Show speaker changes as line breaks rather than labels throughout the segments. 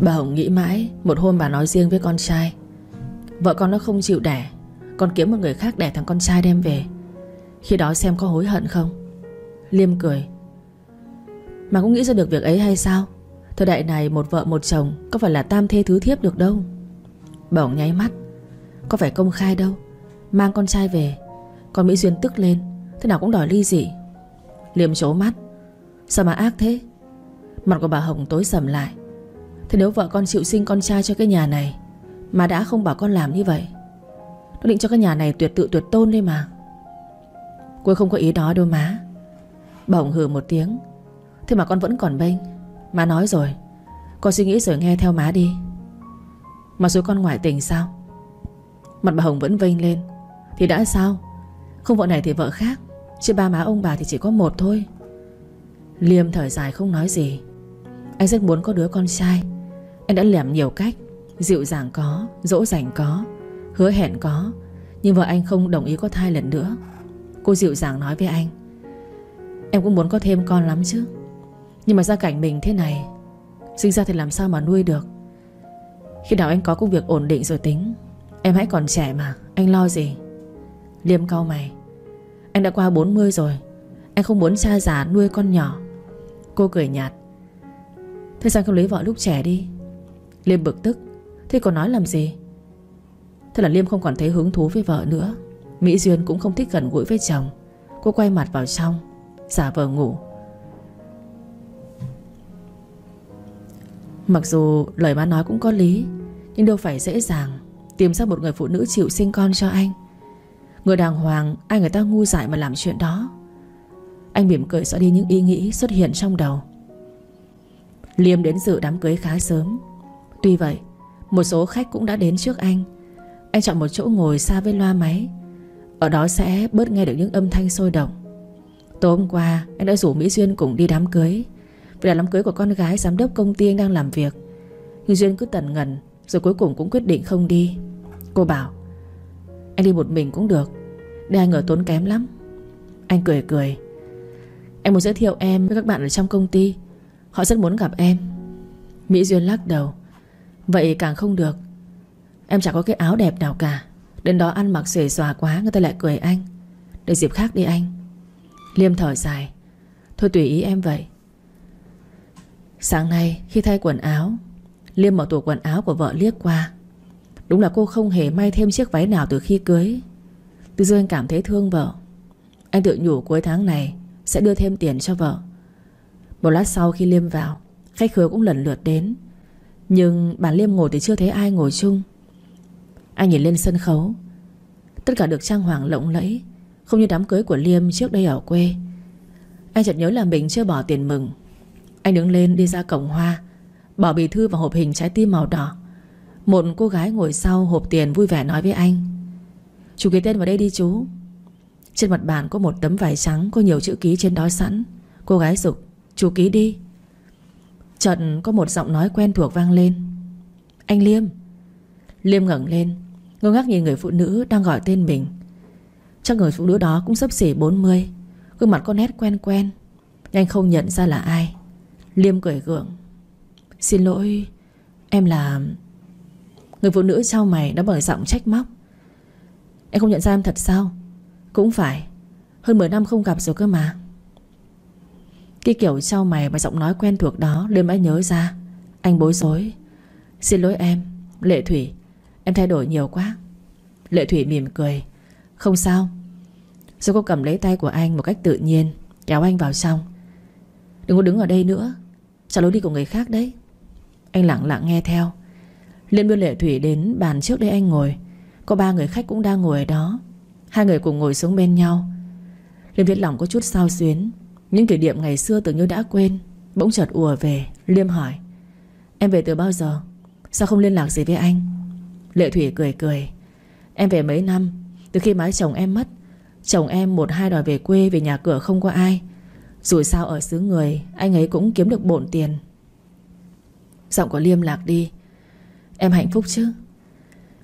Bà Hồng nghĩ mãi, Một hôm bà nói riêng với con trai. Vợ con nó không chịu đẻ Con kiếm một người khác đẻ thằng con trai đem về. Khi đó xem có hối hận không? Liêm cười. Mà cũng nghĩ ra được việc ấy hay sao? Thời đại này một vợ một chồng Có phải là tam thê thứ thiếp được đâu? Bà Hồng nháy mắt. Có phải công khai đâu. Mang con trai về. Con Mỹ Duyên tức lên. Thế nào cũng đòi ly dị. Liêm chố mắt. Sao mà ác thế? Mặt của bà Hồng tối sầm lại. Thế nếu vợ con chịu sinh con trai cho cái nhà này, Mà đã không bảo con làm như vậy, Nó định cho cái nhà này tuyệt tự tuyệt tôn đây mà. Cô không có ý đó đâu má. Bỗng hừ một tiếng. Thế mà con vẫn còn bênh. Má nói rồi. Con suy nghĩ rồi nghe theo má đi. Mà rồi con ngoại tình sao? Mặt bà Hồng vẫn vênh lên. Thì đã sao? Không vợ này thì vợ khác. Chứ ba má ông bà thì chỉ có một thôi. Liêm thở dài không nói gì. Anh rất muốn có đứa con trai. Anh đã làm nhiều cách Dịu dàng có, dỗ dành có Hứa hẹn có. Nhưng vợ anh không đồng ý có thai lần nữa. Cô dịu dàng nói với anh Em cũng muốn có thêm con lắm chứ. Nhưng mà gia cảnh mình thế này Sinh ra thì làm sao mà nuôi được? Khi nào anh có công việc ổn định rồi tính Em hãy còn trẻ mà Anh lo gì? Liêm cau mày Anh đã qua 40 rồi Anh không muốn cha già nuôi con nhỏ. Cô cười nhạt Thế sao không lấy vợ lúc trẻ đi? Liêm bực tức. Thế còn nói làm gì? Thế là Liêm không còn thấy hứng thú với vợ nữa. Mỹ Duyên cũng không thích gần gũi với chồng. Cô quay mặt vào trong, Giả vờ ngủ. Mặc dù lời má nói cũng có lý, Nhưng đâu phải dễ dàng Tìm ra một người phụ nữ chịu sinh con cho anh. Người đàng hoàng, Ai người ta ngu dại mà làm chuyện đó. Anh mỉm cười xóa đi những ý nghĩ xuất hiện trong đầu. Liêm đến dự đám cưới khá sớm. Tuy vậy, Một số khách cũng đã đến trước anh. Anh chọn một chỗ ngồi xa với loa máy. Ở đó sẽ bớt nghe được những âm thanh sôi động. Tối hôm qua, Anh đã rủ Mỹ Duyên cùng đi đám cưới. Vì là đám cưới của con gái giám đốc công ty anh đang làm việc. Nhưng Duyên cứ tần ngần, Rồi cuối cùng cũng quyết định không đi. Cô bảo, Anh đi một mình cũng được Để anh ở tốn kém lắm. Anh cười cười, Em muốn giới thiệu em với các bạn ở trong công ty. Họ rất muốn gặp em. Mỹ Duyên lắc đầu Vậy càng không được. Em chẳng có cái áo đẹp nào cả. Đến đó ăn mặc xề xòa quá, Người ta lại cười anh. Để dịp khác đi anh. Liêm thở dài. Thôi tùy ý em vậy. Sáng nay, khi thay quần áo, Liêm mở tủ quần áo của vợ liếc qua. Đúng là cô không hề may thêm chiếc váy nào từ khi cưới. Từ giờ anh cảm thấy thương vợ. Anh tự nhủ cuối tháng này Sẽ đưa thêm tiền cho vợ. Một lát sau khi Liêm vào, Khách khứa cũng lần lượt đến. Nhưng bạn Liêm ngồi thì chưa thấy ai ngồi chung. Anh nhìn lên sân khấu. Tất cả được trang hoàng lộng lẫy, Không như đám cưới của Liêm trước đây ở quê. Anh chợt nhớ là mình chưa bỏ tiền mừng. Anh đứng lên đi ra cổng hoa, Bỏ bì thư vào hộp hình trái tim màu đỏ. Một cô gái ngồi sau hộp tiền vui vẻ nói với anh, Chú ký tên vào đây đi chú. Trên mặt bàn có một tấm vải trắng Có nhiều chữ ký trên đó sẵn. Cô gái dục, Chú ký đi. Chợt có một giọng nói quen thuộc vang lên. Anh Liêm. Liêm ngẩng lên, Ngơ ngác nhìn người phụ nữ đang gọi tên mình. Chắc người phụ nữ đó cũng sắp xỉ 40 Gương mặt có nét quen quen anh không nhận ra là ai. Liêm cười gượng. Xin lỗi, Em là Người phụ nữ trao mày đã bởi giọng trách móc. Em không nhận ra em thật sao? Cũng phải, Hơn 10 năm không gặp rồi cơ mà. Cái kiểu trao mày và giọng nói quen thuộc đó, đêm đã nhớ ra. Anh bối rối. Xin lỗi em, Lệ Thủy. Em thay đổi nhiều quá. Lệ Thủy mỉm cười. Không sao. Rồi cô cầm lấy tay của anh một cách tự nhiên, Kéo anh vào trong? Đừng có đứng ở đây nữa. Trả lối đi của người khác đấy. Anh lặng lặng nghe theo. Liên đưa Lệ Thủy đến bàn trước đây anh ngồi. Có ba người khách cũng đang ngồi ở đó. Hai người cùng ngồi xuống bên nhau. Liêm biết lòng có chút sao xuyến. Những kỷ niệm ngày xưa tưởng như đã quên, Bỗng chợt ùa về, Liêm hỏi, Em về từ bao giờ? Sao không liên lạc gì với anh? Lệ Thủy cười cười, Em về mấy năm, Từ khi mái chồng em mất, Chồng em một hai đòi về quê Về nhà cửa không có ai. Dù sao ở xứ người, Anh ấy cũng kiếm được bộn tiền. Giọng của Liêm lạc đi, Em hạnh phúc chứ?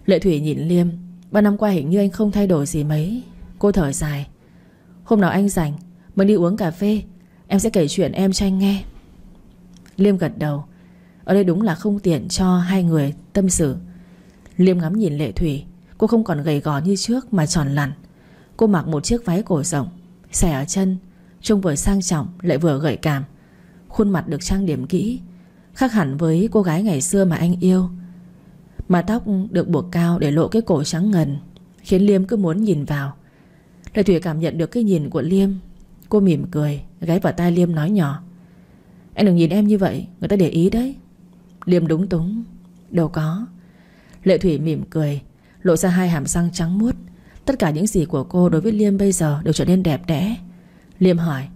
Lệ Thủy nhìn Liêm, Ba năm qua hình như anh không thay đổi gì mấy. Cô thở dài, Hôm nào anh rảnh mình đi uống cà phê, Em sẽ kể chuyện em cho anh nghe. Liêm gật đầu. Ở đây đúng là không tiện cho hai người tâm sự. Liêm ngắm nhìn Lệ Thủy, Cô không còn gầy gò như trước mà tròn lặn. Cô mặc một chiếc váy cổ rộng Xẻ ở chân, Trông vừa sang trọng lại vừa gợi cảm. Khuôn mặt được trang điểm kỹ, Khác hẳn với cô gái ngày xưa mà anh yêu. Mà tóc được buộc cao để lộ cái cổ trắng ngần, Khiến Liêm cứ muốn nhìn vào. Lệ Thủy cảm nhận được cái nhìn của Liêm Cô mỉm cười, Gáy vào tai Liêm nói nhỏ. Anh đừng nhìn em như vậy, Người ta để ý đấy. Liêm đúng túng. Đâu có. Lệ Thủy mỉm cười, Lộ ra hai hàm răng trắng muốt. Tất cả những gì của cô đối với Liêm bây giờ Đều trở nên đẹp đẽ. Liêm hỏi,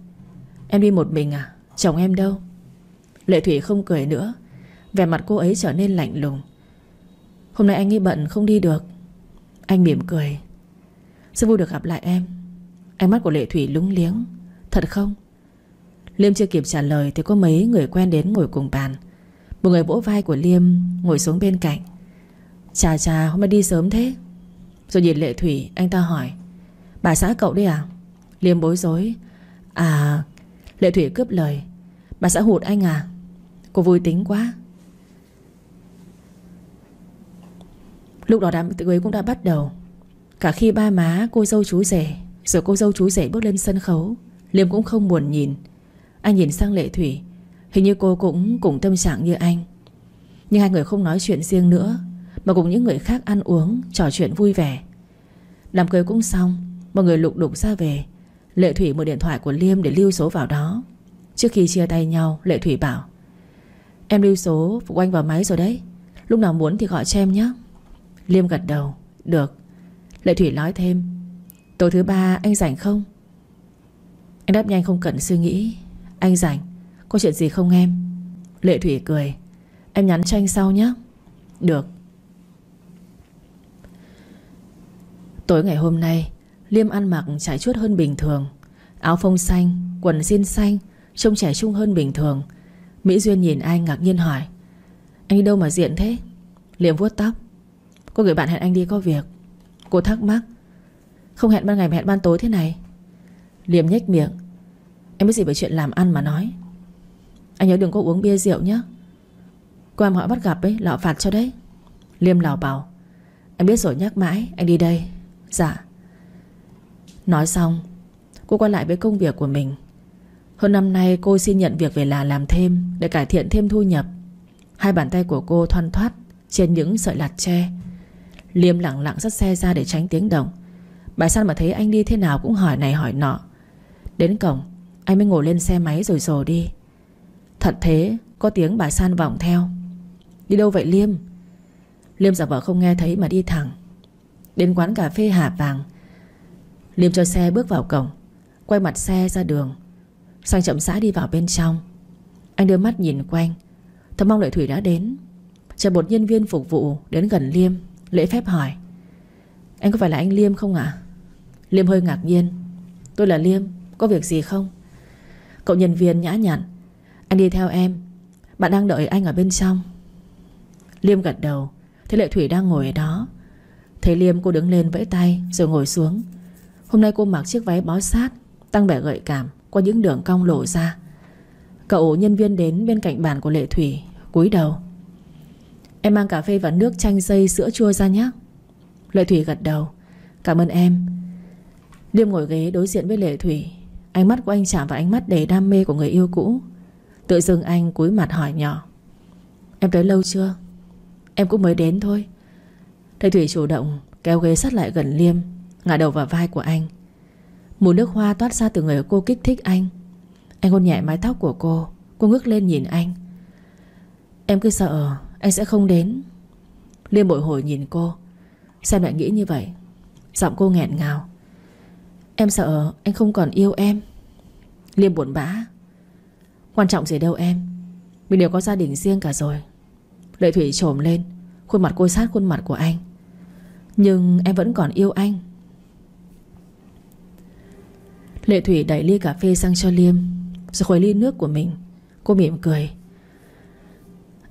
Em đi một mình à? Chồng em đâu? Lệ Thủy không cười nữa. Vẻ mặt cô ấy trở nên lạnh lùng. Hôm nay anh ấy bận không đi được. Anh mỉm cười, Rất vui được gặp lại em. Ánh mắt của Lệ Thủy lúng liếng. Thật không? Liêm chưa kịp trả lời Thì có mấy người quen đến ngồi cùng bàn. Một người vỗ vai của Liêm ngồi xuống bên cạnh. Chà chà, hôm nay đi sớm thế. Rồi nhìn Lệ Thủy, anh ta hỏi. Bà xã cậu đi à? Liêm bối rối. À Lệ Thủy cướp lời. Bà xã hụt anh à? Cô vui tính quá. Lúc đó đám cưới cũng đã bắt đầu. Cả khi ba má, cô dâu chú rể, Rồi cô dâu chú rể bước lên sân khấu. Liêm cũng không buồn nhìn. Anh nhìn sang Lệ Thủy, Hình như cô cũng cùng tâm trạng như anh. Nhưng hai người không nói chuyện riêng nữa, Mà cùng những người khác ăn uống, Trò chuyện vui vẻ. Đám cưới cũng xong, Mọi người lục đục ra về. Lệ Thủy mở điện thoại của Liêm để lưu số vào đó. Trước khi chia tay nhau, Lệ Thủy bảo, Em lưu số Phục Anh vào máy rồi đấy. Lúc nào muốn thì gọi cho em nhé. Liêm gật đầu, Được. Lệ Thủy nói thêm, Tối thứ ba anh rảnh không? Anh đáp nhanh không cần suy nghĩ. Anh rảnh Có chuyện gì không em? Lệ Thủy cười. Em nhắn cho anh sau nhé. Được. Tối ngày hôm nay Liêm ăn mặc trải chuốt hơn bình thường. Áo phông xanh, quần jean xanh Trông trẻ trung hơn bình thường. Mỹ Duyên nhìn anh ngạc nhiên hỏi. Anh đi đâu mà diện thế? Liêm vuốt tóc. Có người bạn hẹn anh đi có việc. Cô thắc mắc. Không hẹn ban ngày mà hẹn ban tối thế này. Liêm nhếch miệng. Em biết gì về chuyện làm ăn mà nói. Anh nhớ đừng có uống bia rượu nhé. Cô em họ bắt gặp ấy Lọ phạt cho đấy. Liêm lào bảo, Em biết rồi, nhắc mãi, Anh đi đây. Dạ. Nói xong, Cô quay lại với công việc của mình. Hơn năm nay, cô xin nhận việc về là làm thêm Để cải thiện thêm thu nhập. Hai bàn tay của cô thoăn thoát Trên những sợi lạt tre. Liêm lặng lặng dắt xe ra để tránh tiếng động. Bà San mà thấy anh đi thế nào cũng hỏi này hỏi nọ. Đến cổng Anh mới ngồi lên xe máy rồi rồ đi. Thật thế Có tiếng bà San vọng theo. Đi đâu vậy Liêm? Liêm giả vợ không nghe thấy mà đi thẳng. Đến quán cà phê Hà Vàng. Liêm cho xe bước vào cổng Quay mặt xe ra đường. Sang chậm rãi đi vào bên trong. Anh đưa mắt nhìn quanh. Thầm mong lệ Thủy đã đến. Chờ một nhân viên phục vụ đến gần Liêm Lễ phép hỏi. Anh có phải là anh Liêm không ạ? Liêm hơi ngạc nhiên. Tôi là Liêm, có việc gì không? Cậu nhân viên nhã nhặn. Anh đi theo em. Bạn đang đợi anh ở bên trong. Liêm gật đầu. Thế Lệ Thủy đang ngồi ở đó. Thấy Liêm, cô đứng lên vẫy tay, rồi ngồi xuống. Hôm nay cô mặc chiếc váy bó sát, Tăng vẻ gợi cảm Qua những đường cong lộ ra. Cậu nhân viên đến bên cạnh bàn của Lệ Thủy, cúi đầu. Em mang cà phê và nước chanh dây sữa chua ra nhé. Lệ Thủy gật đầu. Cảm ơn em. Liêm ngồi ghế đối diện với Lệ Thủy. Ánh mắt của anh chạm vào ánh mắt đầy đam mê của người yêu cũ. Tự dưng anh cúi mặt hỏi nhỏ. Em tới lâu chưa? Em cũng mới đến thôi. Thầy Thủy chủ động kéo ghế sát lại gần Liêm, Ngả đầu vào vai của anh. Mùi nước hoa toát ra từ người cô kích thích anh. Anh hôn nhẹ mái tóc của cô Cô ngước lên nhìn anh. Em cứ sợ anh sẽ không đến. Liêm bội hồi nhìn cô. Xem lại nghĩ như vậy? Giọng cô nghẹn ngào. Em sợ anh không còn yêu em. Liêm buồn bã. Quan trọng gì đâu em. Mình đều có gia đình riêng cả rồi. Lệ Thủy trồm lên, Khuôn mặt cô sát khuôn mặt của anh. Nhưng em vẫn còn yêu anh. Lệ Thủy đẩy ly cà phê sang cho Liêm, Rồi khuấy ly nước của mình. Cô mỉm cười.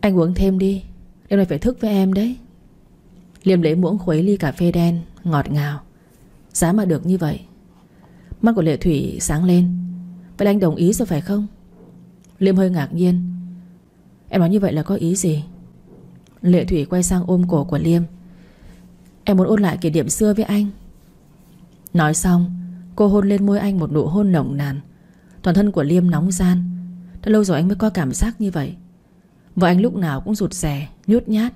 Anh uống thêm đi, Đêm nay phải thức với em đấy. Liêm lấy muỗng khuấy ly cà phê đen, Ngọt ngào. Giá mà được như vậy Mắt của Lệ Thủy sáng lên. Vậy anh đồng ý rồi phải không? Liêm hơi ngạc nhiên. Em nói như vậy là có ý gì? Lệ Thủy quay sang ôm cổ của Liêm. Em muốn ôn lại kỷ niệm xưa với anh. Nói xong, Cô hôn lên môi anh một nụ hôn nồng nàn. Toàn thân của Liêm nóng gian. Đã lâu rồi anh mới có cảm giác như vậy. Vợ anh lúc nào cũng rụt rè, Nhút nhát.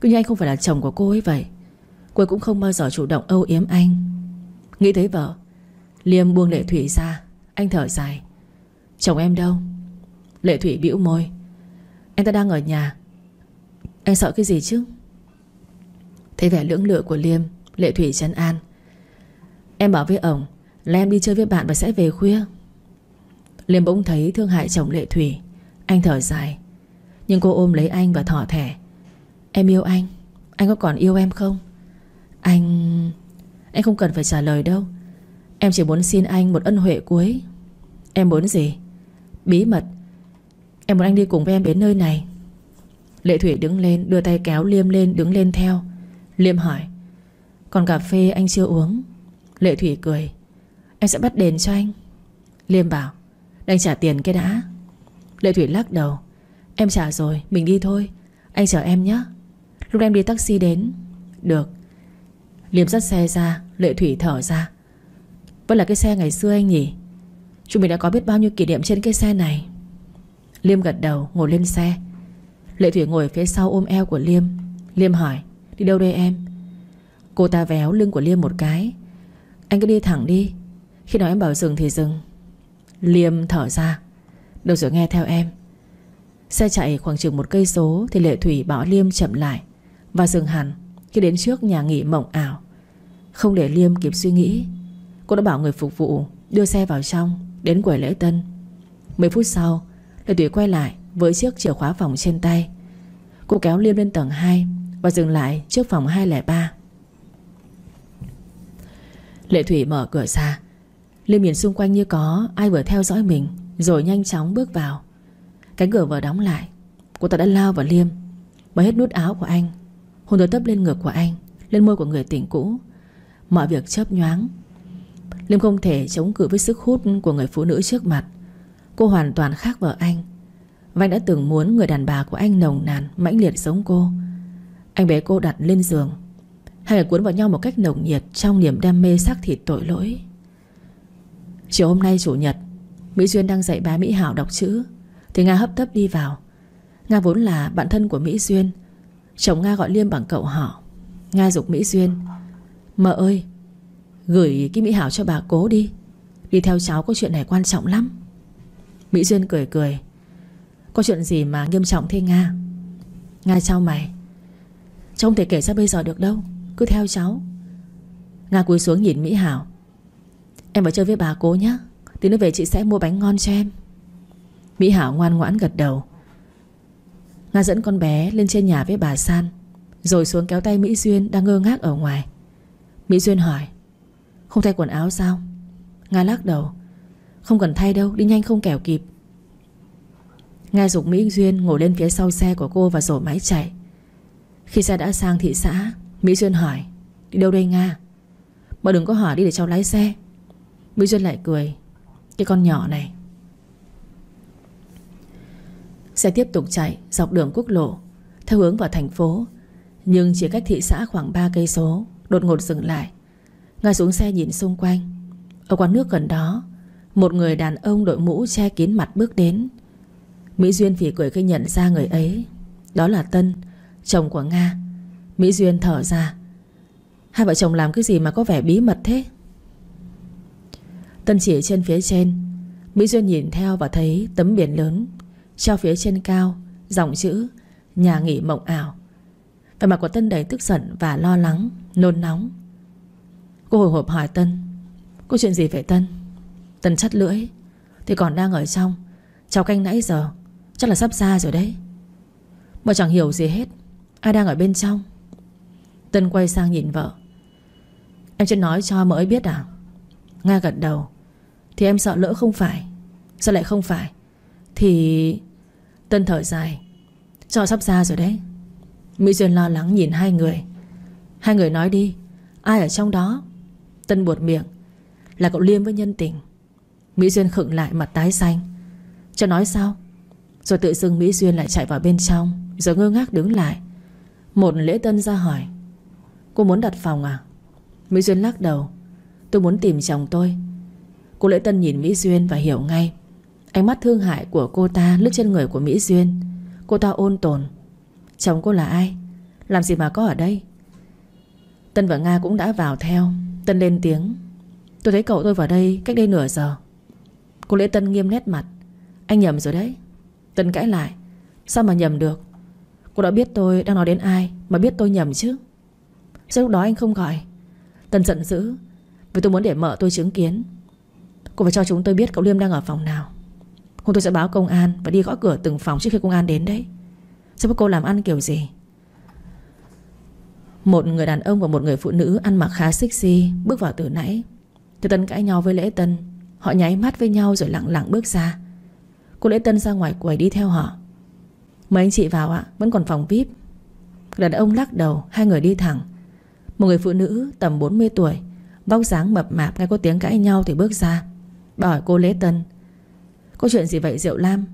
Cứ như anh không phải là chồng của cô ấy vậy. Cô ấy cũng không bao giờ chủ động âu yếm anh. Nghĩ tới vợ Liêm buông Lệ Thủy ra. Anh thở dài. Chồng em đâu? Lệ Thủy bĩu môi. Anh ta đang ở nhà. Anh sợ cái gì chứ? Thấy vẻ lưỡng lự của Liêm, Lệ Thủy chấn an. Em bảo với ổng là em đi chơi với bạn và sẽ về khuya. Liêm bỗng thấy thương hại chồng Lệ Thủy. Anh thở dài. Nhưng cô ôm lấy anh và thỏ thẻ. Em yêu anh. Anh có còn yêu em không? Anh... Anh không cần phải trả lời đâu. Em chỉ muốn xin anh một ân huệ cuối. Em muốn gì? Bí mật. Em muốn anh đi cùng với em đến nơi này. Lệ Thủy đứng lên, đưa tay kéo Liêm lên, đứng lên theo. Liêm hỏi, Còn cà phê anh chưa uống? Lệ Thủy cười, Em sẽ bắt đền cho anh. Liêm bảo Đang trả tiền cái đã. Lệ Thủy lắc đầu, Em trả rồi, mình đi thôi. Anh chờ em nhé. Lúc em đi taxi đến. Được. Liêm dắt xe ra, Lệ Thủy thở ra vẫn là cái xe ngày xưa anh nhỉ? Chúng mình đã có biết bao nhiêu kỷ niệm trên cái xe này. Liêm gật đầu, ngồi lên xe. Lệ Thủy ngồi phía sau ôm eo của Liêm. Liêm hỏi, Đi đâu đây em? Cô ta véo lưng của Liêm một cái. Anh cứ đi thẳng đi. Khi nào em bảo dừng thì dừng. Liêm thở ra. Được rồi, nghe theo em. Xe chạy khoảng chừng một cây số Thì Lệ Thủy bảo Liêm chậm lại Và dừng hẳn khi đến trước nhà nghỉ mộng ảo. Không để Liêm kịp suy nghĩ Cô đã bảo người phục vụ Đưa xe vào trong, Đến quầy lễ tân. 10 phút sau Lệ Thủy quay lại với chiếc chìa khóa phòng trên tay. Cô kéo Liêm lên tầng 2 Và dừng lại trước phòng 203 Lệ Thủy mở cửa ra. Liêm nhìn xung quanh như có ai vừa theo dõi mình, Rồi nhanh chóng bước vào. Cánh cửa vừa đóng lại, Cô ta đã lao vào Liêm Mở hết nút áo của anh. Hôn tới tấp lên ngực của anh, Lên môi của người tỉnh cũ. Mọi việc chớp nhoáng Liêm không thể chống cự với sức hút của người phụ nữ trước mặt. Cô hoàn toàn khác vợ anh. Vanh anh đã từng muốn người đàn bà của anh nồng nàn, Mãnh liệt giống cô. Anh bế cô đặt lên giường. Hai người cuốn vào nhau một cách nồng nhiệt Trong niềm đam mê sắc thịt tội lỗi. Chiều hôm nay chủ nhật, Mỹ Duyên đang dạy bà Mỹ Hảo đọc chữ. Thì Nga hấp tấp đi vào. Nga vốn là bạn thân của Mỹ Duyên. Chồng Nga gọi Liêm bằng cậu họ. Nga dục Mỹ Duyên, Mợ ơi Gửi cái Mỹ Hảo cho bà cố đi. Đi theo cháu có chuyện này quan trọng lắm. Mỹ Duyên cười cười. Có chuyện gì mà nghiêm trọng thế Nga? Nga sao mày. Cháu không thể kể ra bây giờ được đâu. Cứ theo cháu. Nga cúi xuống nhìn Mỹ Hảo. Em vào chơi với bà cố nhé Tí nữa về chị sẽ mua bánh ngon cho em. Mỹ Hảo ngoan ngoãn gật đầu. Nga dẫn con bé lên trên nhà với bà San, Rồi xuống kéo tay Mỹ Duyên Đang ngơ ngác ở ngoài. Mỹ Duyên hỏi không thay quần áo sao? Nga lắc đầu. Không cần thay đâu, đi nhanh không kẻo kịp. Nga dục Mỹ Duyên ngồi lên phía sau xe của cô Và rổ máy chạy. Khi xe đã sang thị xã, Mỹ Duyên hỏi, Đi đâu đây Nga? Mà đừng có hỏi đi để cháu lái xe. Mỹ Duyên lại cười, Cái con nhỏ này. Xe tiếp tục chạy dọc đường quốc lộ, Theo hướng vào thành phố, Nhưng chỉ cách thị xã khoảng 3 cây số, Đột ngột dừng lại. Nga xuống xe nhìn xung quanh. Ở quán nước gần đó, Một người đàn ông đội mũ che kín mặt bước đến. Mỹ Duyên phỉ cười khi nhận ra người ấy. Đó là Tân, Chồng của Nga. Mỹ Duyên thở ra. Hai vợ chồng làm cái gì mà có vẻ bí mật thế? Tân chỉ trên phía trên. Mỹ Duyên nhìn theo và thấy tấm biển lớn, Treo phía trên cao, Dòng chữ Nhà nghỉ mộng ảo. Vẻ mặt của Tân đầy tức giận và lo lắng, Nôn nóng. Cô hồi hộp hỏi Tân. Có chuyện gì vậy Tân? Tân chắt lưỡi. Thì còn đang ở trong. Cháu canh nãy giờ. Chắc là sắp ra rồi đấy. Mà chẳng hiểu gì hết. Ai đang ở bên trong? Tân quay sang nhìn vợ. Em chưa nói cho mới biết à? Nga gật đầu. Thì em sợ lỡ không phải. Sao lại không phải? Thì Tân thở dài. Cho sắp ra rồi đấy. Mỹ Duyên lo lắng nhìn hai người. Hai người nói đi. Ai ở trong đó? Tân buột miệng. Là cậu Liêm với nhân tình. Mỹ Duyên khựng lại mặt tái xanh. Cho nói sao? Rồi tự dưng Mỹ Duyên lại chạy vào bên trong Rồi ngơ ngác đứng lại. Một lễ tân ra hỏi, Cô muốn đặt phòng à? Mỹ Duyên lắc đầu, Tôi muốn tìm chồng tôi. Cô lễ tân nhìn Mỹ Duyên và hiểu ngay. Ánh mắt thương hại của cô ta lướt trên người của Mỹ Duyên. Cô ta ôn tồn, Chồng cô là ai? Làm gì mà có ở đây? Tân và Nga cũng đã vào theo. Tân lên tiếng. Tôi thấy cậu tôi vào đây cách đây nửa giờ. Cô lễ Tân nghiêm nét mặt. Anh nhầm rồi đấy. Tân cãi lại. Sao mà nhầm được? Cô đã biết tôi đang nói đến ai Mà biết tôi nhầm chứ? Sao lúc đó anh không gọi? Tân giận dữ. Vì tôi muốn để mợ tôi chứng kiến. Cô phải cho chúng tôi biết cậu Liêm đang ở phòng nào. Hôm tôi sẽ báo công an Và đi gõ cửa từng phòng trước khi công an đến đấy. Sao cô làm ăn kiểu gì? Một người đàn ông và một người phụ nữ Ăn mặc khá sexy, Bước vào từ nãy. Tôi Tân cãi nhau với Lễ Tân. Họ nháy mắt với nhau rồi lặng lặng bước ra. Cô Lễ Tân ra ngoài quầy đi theo họ. Mời anh chị vào ạ, Vẫn còn phòng VIP. Đàn ông lắc đầu, Hai người đi thẳng. Một người phụ nữ tầm 40 tuổi, Vóc dáng mập mạp, nghe có tiếng cãi nhau thì bước ra. Bà hỏi cô Lễ Tân, Có chuyện gì vậy, Diệu Lam?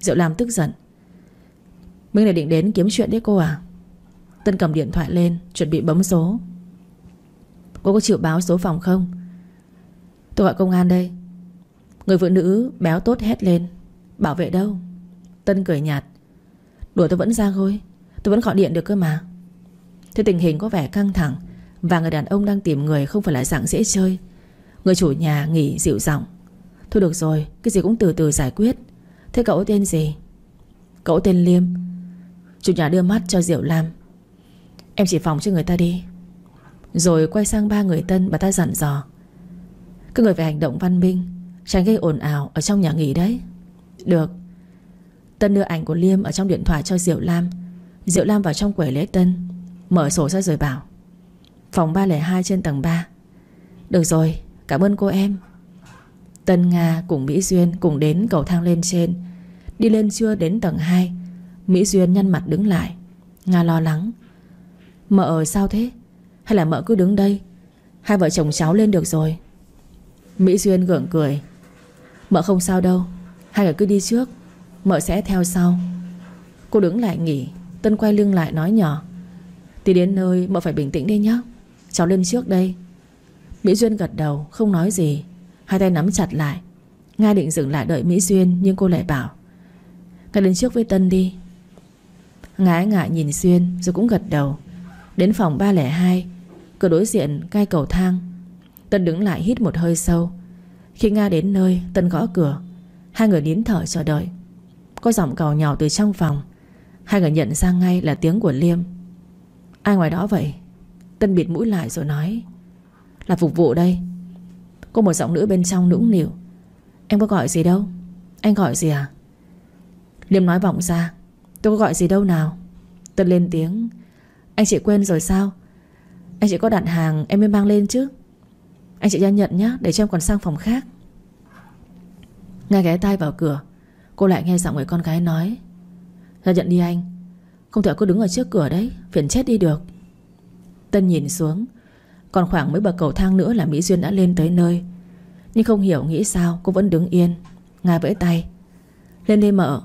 Diệu Lam tức giận, Mình này định đến kiếm chuyện đấy cô à? Tân cầm điện thoại lên, Chuẩn bị bấm số. Cô có chịu báo số phòng không? Tôi gọi công an đây. Người phụ nữ béo tốt hét lên. Bảo vệ đâu? Tân cười nhạt. Đùa tôi vẫn ra thôi Tôi vẫn gọi điện được cơ mà. Thế tình hình có vẻ căng thẳng Và người đàn ông đang tìm người không phải là dạng dễ chơi. Người chủ nhà nghỉ dịu giọng. Thôi được rồi, Cái gì cũng từ từ giải quyết. Thế cậu tên gì? Cậu tên Liêm. Chủ nhà đưa mắt cho Diệu Lam. Em chỉ phòng cho người ta đi. Rồi quay sang ba người tân Bà ta dặn dò. Các người phải hành động văn minh, Tránh gây ồn ào ở trong nhà nghỉ đấy. Được. Tân đưa ảnh của Liêm ở trong điện thoại cho Diệu Lam. Diệu Lam vào trong quầy lễ Tân, Mở sổ ra rồi bảo, Phòng 302 trên tầng 3 Được rồi, cảm ơn cô em. Tân Nga cùng Mỹ Duyên cùng đến cầu thang lên trên. Đi lên chưa đến tầng 2 Mỹ Duyên nhăn mặt đứng lại, Nga lo lắng. Mợ sao thế? Hay là mợ cứ đứng đây? Hai vợ chồng cháu lên được rồi. Mỹ Duyên gượng cười. Mợ không sao đâu. Hai người cứ đi trước. Mợ sẽ theo sau. Cô đứng lại nghỉ. Tân quay lưng lại nói nhỏ. Thì đến nơi, mợ phải bình tĩnh đi nhé Cháu lên trước đây. Mỹ Duyên gật đầu, không nói gì. Hai tay nắm chặt lại. Nga định dừng lại đợi Mỹ Duyên, Nhưng cô lại bảo. Nga lên trước với Tân đi. Ngã ngại nhìn Duyên, rồi cũng gật đầu. Đến phòng 302 Cửa đối diện cai cầu thang. Tân đứng lại hít một hơi sâu. Khi Nga đến nơi, Tân gõ cửa. Hai người nín thở chờ đợi. Có giọng cào nhỏ từ trong phòng. Hai người nhận ra ngay là tiếng của Liêm. Ai ngoài đó vậy? Tân bịt mũi lại rồi nói. Là phục vụ đây. Có một giọng nữ bên trong nũng nịu. Em có gọi gì đâu? Anh gọi gì à? Liêm nói vọng ra. Tôi có gọi gì đâu nào? Tân lên tiếng. Anh chị quên rồi sao? Anh chị có đặt hàng em mới mang lên chứ? Anh chị ra nhận nhé Để cho em còn sang phòng khác. Nga ghé tay vào cửa. Cô lại nghe giọng người con gái nói. Ra nhận đi anh. Không thể cứ đứng ở trước cửa đấy, Phiền chết đi được. Tân nhìn xuống. Còn khoảng mấy bậc cầu thang nữa là Mỹ Duyên đã lên tới nơi. Nhưng không hiểu nghĩ sao, Cô vẫn đứng yên. Nga vẫy tay. Lên đây mợ.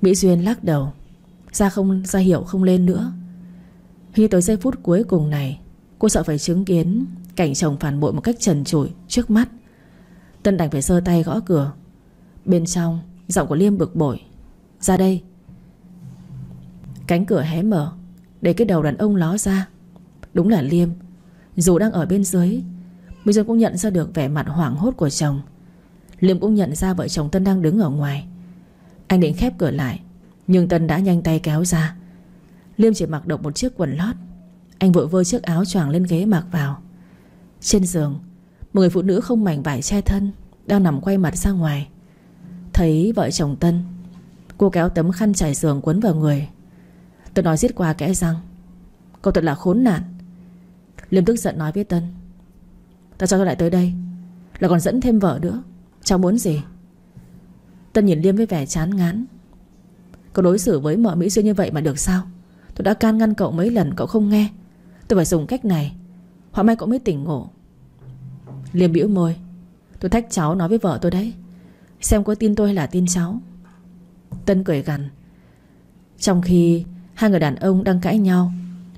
Mỹ Duyên lắc đầu. Ra không, ra hiệu không lên nữa. Khi tới giây phút cuối cùng này, Cô sợ phải chứng kiến Cảnh chồng phản bội một cách trần trụi trước mắt. Tân đành phải sơ tay gõ cửa. Bên trong, Giọng của Liêm bực bội. Ra đây. Cánh cửa hé mở, Để cái đầu đàn ông ló ra. Đúng là Liêm. Dù đang ở bên dưới, Bây giờ cũng nhận ra được vẻ mặt hoảng hốt của chồng. Liêm cũng nhận ra vợ chồng Tân đang đứng ở ngoài. Anh định khép cửa lại nhưng Tân đã nhanh tay kéo ra. Liêm chỉ mặc độc một chiếc quần lót. Anh vội vơ chiếc áo choàng lên ghế mặc vào. Trên giường, Một người phụ nữ không mảnh vải che thân Đang nằm quay mặt ra ngoài. Thấy vợ chồng Tân, Cô kéo tấm khăn trải giường quấn vào người. Tân nói giết qua kẽ răng. Cậu thật là khốn nạn. Liêm tức giận nói với Tân, Ta cho tôi lại tới đây, Là còn dẫn thêm vợ nữa. Cháu muốn gì? Tân nhìn Liêm với vẻ chán ngán. Cậu đối xử với mợ Mỹ Duyên như vậy mà được sao? Tôi đã can ngăn cậu mấy lần, cậu không nghe. Tôi phải dùng cách này. Hoặc may cậu mới tỉnh ngộ. Liêm bĩu môi. Tôi thách cháu nói với vợ tôi đấy. Xem có tin tôi hay là tin cháu. Tân cười gằn. Trong khi hai người đàn ông đang cãi nhau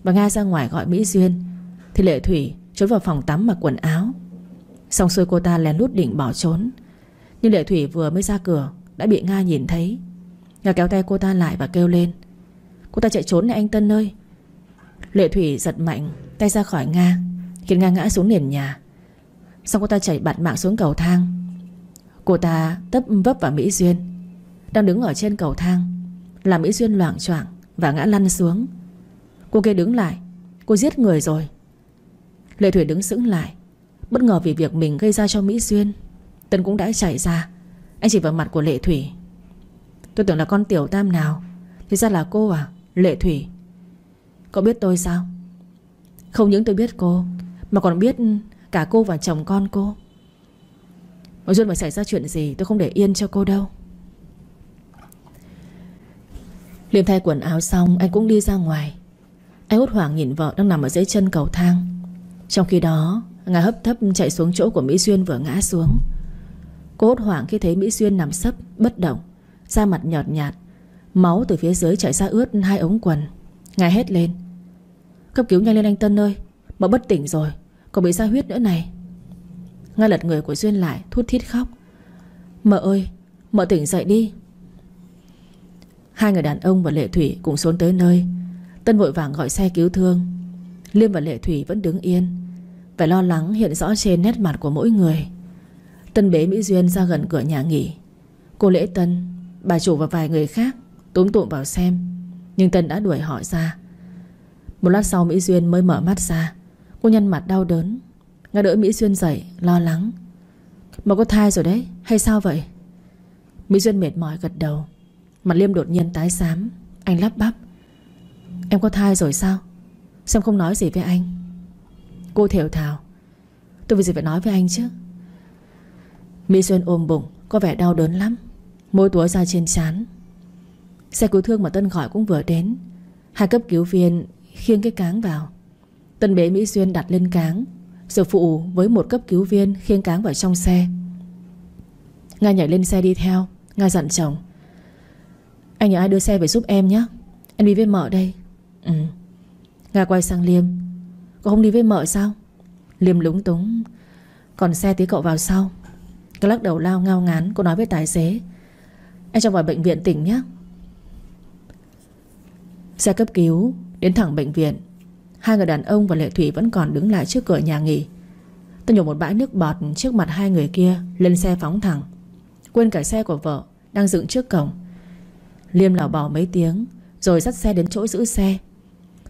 bà Nga ra ngoài gọi Mỹ Duyên, Thì Lệ Thủy trốn vào phòng tắm mặc quần áo. Xong xuôi cô ta lén lút định bỏ trốn. Nhưng Lệ Thủy vừa mới ra cửa, Đã bị Nga nhìn thấy. Nga kéo tay cô ta lại và kêu lên. Cô ta chạy trốn này anh Tân ơi. Lệ Thủy giật mạnh, Tay ra khỏi Nga Khiến Nga ngã xuống nền nhà. Xong cô ta chạy bạt mạng xuống cầu thang. Cô ta tấp vấp vào Mỹ Duyên, Đang đứng ở trên cầu thang, Làm Mỹ Duyên loảng choạng Và ngã lăn xuống. Cô kia đứng lại, Cô giết người rồi. Lệ Thủy đứng sững lại, Bất ngờ vì việc mình gây ra cho Mỹ Duyên, Tân cũng đã chạy ra. Anh chỉ vào mặt của Lệ Thủy Tôi tưởng là con tiểu tam nào. Thì ra là cô à Lệ Thủy. Cậu biết tôi sao? Không những tôi biết cô, Mà còn biết cả cô và chồng con cô. Mà Duyên mà xảy ra chuyện gì, Tôi không để yên cho cô đâu. Liêm thay quần áo xong, Anh cũng đi ra ngoài. Anh hốt hoảng nhìn vợ đang nằm ở dưới chân cầu thang. Trong khi đó, Ngài hấp thấp chạy xuống chỗ của Mỹ Duyên vừa ngã xuống. Cô hốt hoảng khi thấy Mỹ Duyên nằm sấp, Bất động. Da mặt nhọt nhạt, Máu từ phía dưới chảy ra ướt hai ống quần. Ngài hét lên. Cấp cứu nhanh lên anh Tân ơi Mợ bất tỉnh rồi, Còn bị ra huyết nữa này. Nga lật người của Duyên lại, thút thít khóc. Mợ ơi, Mợ tỉnh dậy đi. Hai người đàn ông và Lệ Thủy cũng xuống tới nơi. Tân vội vàng gọi xe cứu thương. Liêm và Lệ Thủy vẫn đứng yên. Vẻ lo lắng hiện rõ trên nét mặt của mỗi người. Tân bế Mỹ Duyên ra gần cửa nhà nghỉ. Cô Lễ Tân Bà chủ và vài người khác Túm tụm vào xem, Nhưng Tân đã đuổi họ ra. Một lát sau Mỹ Duyên mới mở mắt ra. Cô nhăn mặt đau đớn Nga đỡ Mỹ Duyên dậy, lo lắng. Mà có thai rồi đấy, hay sao vậy? Mỹ Duyên mệt mỏi gật đầu. Mặt Liêm đột nhiên tái xám, Anh lắp bắp. Em có thai rồi sao? Sao không nói gì với anh. Cô thều thào. Tôi vì gì phải nói với anh chứ? Mỹ Duyên ôm bụng, Có vẻ đau đớn lắm. Môi túa ra trên chán Xe cứu thương mà Tân gọi cũng vừa đến. Hai cấp cứu viên khiêng cái cáng vào. Tân bế Mỹ Duyên đặt lên cáng. Rồi phụ với một cấp cứu viên khiêng cáng vào trong xe. Nga nhảy lên xe đi theo. Nga dặn chồng, Anh nhờ ai đưa xe về giúp em nhé? Em đi với mợ đây. Ừ. Nga quay sang Liêm. Cậu không đi với mợ sao? Liêm lúng túng. Còn xe tí cậu vào sau. Cái lắc đầu lao ngao ngán, Cô nói với tài xế. Anh cho vào bệnh viện tỉnh nhé Xe cấp cứu, Đến thẳng bệnh viện. Hai người đàn ông và Lệ Thủy vẫn còn đứng lại trước cửa nhà nghỉ. Tôi nhổ một bãi nước bọt trước mặt hai người kia, Lên xe phóng thẳng. Quên cả xe của vợ, Đang dựng trước cổng. Liêm lảo bỏ mấy tiếng, Rồi dắt xe đến chỗ giữ xe.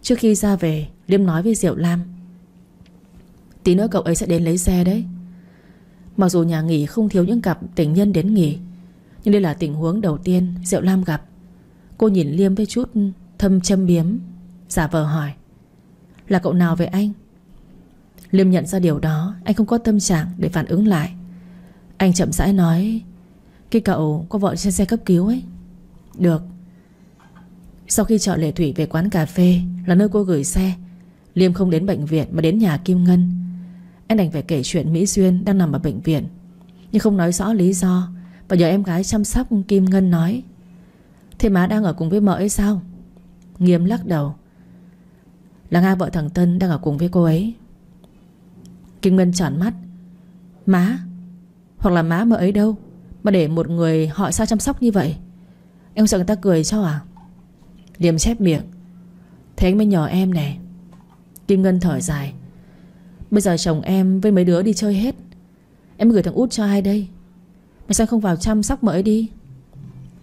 Trước khi ra về, Liêm nói với Diệu Lam, Tí nữa cậu ấy sẽ đến lấy xe đấy. Mặc dù nhà nghỉ không thiếu những cặp tình nhân đến nghỉ nhưng đây là tình huống đầu tiên Diệu Lam gặp. Cô nhìn Liêm với chút thâm châm biếm. Giả vờ hỏi, Là cậu nào về anh? Liêm nhận ra điều đó, Anh không có tâm trạng để phản ứng lại. Anh chậm rãi nói, Cái cậu có vợ trên xe cấp cứu ấy. Được. Sau khi chọn Lệ Thủy về quán cà phê, Là nơi cô gửi xe, Liêm không đến bệnh viện mà đến nhà Kim Ngân. Anh đành phải kể chuyện Mỹ Duyên đang nằm ở bệnh viện, Nhưng không nói rõ lý do. Và nhờ em gái chăm sóc Kim Ngân nói, Thế má đang ở cùng với mợ ấy sao? Nghiêm lắc đầu, Là Nga vợ thằng Tân đang ở cùng với cô ấy. Kim Ngân tròn mắt, Má? Hoặc là má mợ ấy đâu? Mà để một người họ sao chăm sóc như vậy? Em sợ người ta cười cho à? Liêm chép miệng, Thế anh mới nhờ em nè. Kim Ngân thở dài, Bây giờ chồng em với mấy đứa đi chơi hết, Em gửi thằng út cho ai đây? Mà sao không vào chăm sóc mợ ấy đi?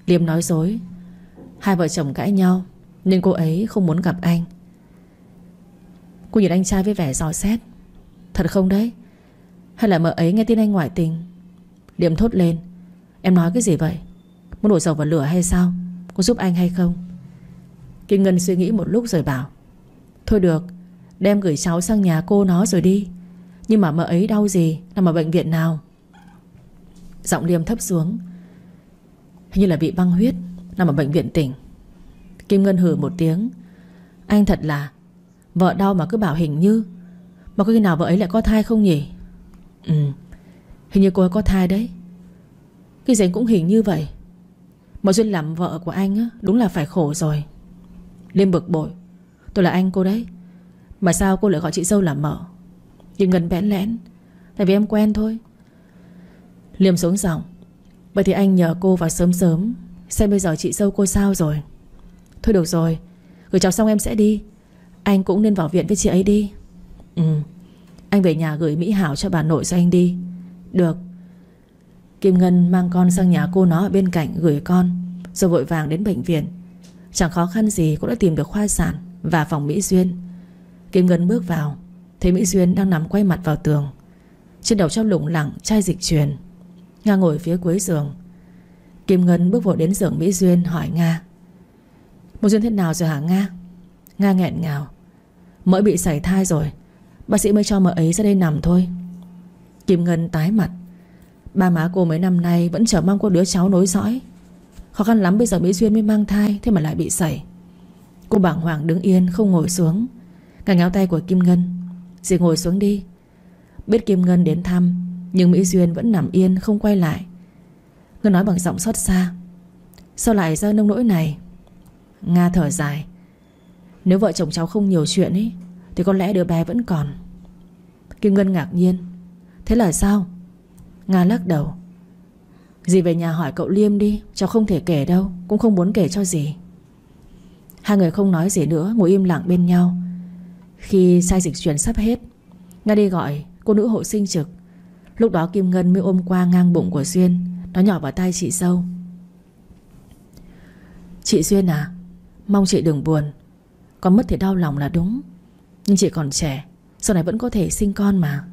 Liêm nói dối. Hai vợ chồng cãi nhau Nên cô ấy không muốn gặp anh. Cô nhìn anh trai với vẻ dò xét. Thật không đấy? Hay là mợ ấy nghe tin anh ngoại tình? Liêm thốt lên. Em nói cái gì vậy? Muốn đổ dầu vào lửa hay sao? Có giúp anh hay không? Kim Ngân suy nghĩ một lúc rồi bảo. Thôi được, Đem gửi cháu sang nhà cô nó rồi đi. Nhưng mà mợ ấy đau gì, Nằm ở bệnh viện nào? Giọng Liêm thấp xuống. Hình như là bị băng huyết Nằm ở bệnh viện tỉnh. Kim Ngân hử một tiếng. Anh thật là Vợ đau mà cứ bảo hình như Mà có khi nào vợ ấy lại có thai không nhỉ? Ừ Hình như cô ấy có thai đấy. Cái gì cũng hình như vậy. Mà Duyên làm vợ của anh á, Đúng là phải khổ rồi. Liêm bực bội. Tôi là anh cô đấy. Mà sao cô lại gọi chị dâu là mợ? Kim Ngân bẽn lẽn. Tại vì em quen thôi. Liêm xuống giọng. Vậy thì anh nhờ cô vào sớm sớm. Xem bây giờ chị dâu cô sao rồi. Thôi được rồi. Gửi cháu xong em sẽ đi. Anh cũng nên vào viện với chị ấy đi. Ừ. Anh về nhà gửi Mỹ Hảo cho bà nội cho anh đi. Được. Kim Ngân mang con sang nhà cô nó ở bên cạnh gửi con, Rồi vội vàng đến bệnh viện. Chẳng khó khăn gì cũng đã tìm được khoa sản Và phòng Mỹ Duyên. Kim Ngân bước vào, Thấy Mỹ Duyên đang nằm quay mặt vào tường. Trên đầu trong lủng lẳng chai dịch truyền. Nga ngồi phía cuối giường. Kim Ngân bước vội đến giường Mỹ Duyên, hỏi Nga. Một Duyên thế nào rồi hả Nga? Nga nghẹn ngào. Mới bị sảy thai rồi. Bác sĩ mới cho mỡ ấy ra đây nằm thôi. Kim Ngân tái mặt. Ba má cô mấy năm nay vẫn chờ mong cô đứa cháu nối dõi. Khó khăn lắm bây giờ Mỹ Duyên mới mang thai, Thế mà lại bị sảy. Cô bảng hoàng đứng yên, không ngồi xuống. Cả ngáo tay của Kim Ngân. Dì ngồi xuống đi. Biết Kim Ngân đến thăm nhưng Mỹ Duyên vẫn nằm yên, không quay lại. Ngân nói bằng giọng xót xa. Sao lại ra nông nỗi này? Nga thở dài. Nếu vợ chồng cháu không nhiều chuyện ấy Thì có lẽ đứa bé vẫn còn. Kim Ngân ngạc nhiên. Thế là sao? Nga lắc đầu. Dì về nhà hỏi cậu Liêm đi, Cháu không thể kể đâu, Cũng không muốn kể cho dì. Hai người không nói gì nữa, Ngồi im lặng bên nhau. Khi sai dịch chuyển sắp hết, Nga đi gọi cô nữ hộ sinh trực. Lúc đó Kim Ngân mới ôm qua ngang bụng của Duyên. Nó nhỏ vào tay chị sâu. Chị Duyên à Mong chị đừng buồn. Con mất thì đau lòng là đúng. Nhưng chị còn trẻ, Sau này vẫn có thể sinh con mà.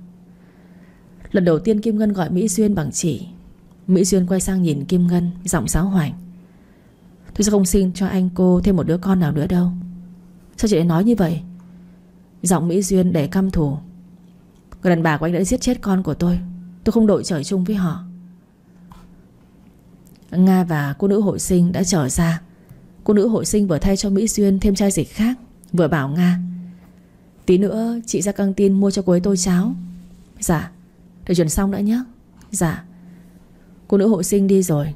Lần đầu tiên Kim Ngân gọi Mỹ Duyên bằng chị. Mỹ Duyên quay sang nhìn Kim Ngân, Giọng sáo hoảnh Tôi sẽ không xin cho anh cô thêm một đứa con nào nữa đâu. Sao chị lại nói như vậy? Giọng Mỹ Duyên để căm thù. Người đàn bà của anh đã giết chết con của tôi. Tôi không đội trời chung với họ. Nga và cô nữ hội sinh đã trở ra. Cô nữ hội sinh vừa thay cho Mỹ Duyên thêm chai dịch khác, Vừa bảo Nga, Tí nữa chị ra căng tin mua cho cô ấy tôi cháo. Dạ Để chuẩn xong đã nhé Dạ. Cô nữ hội sinh đi rồi.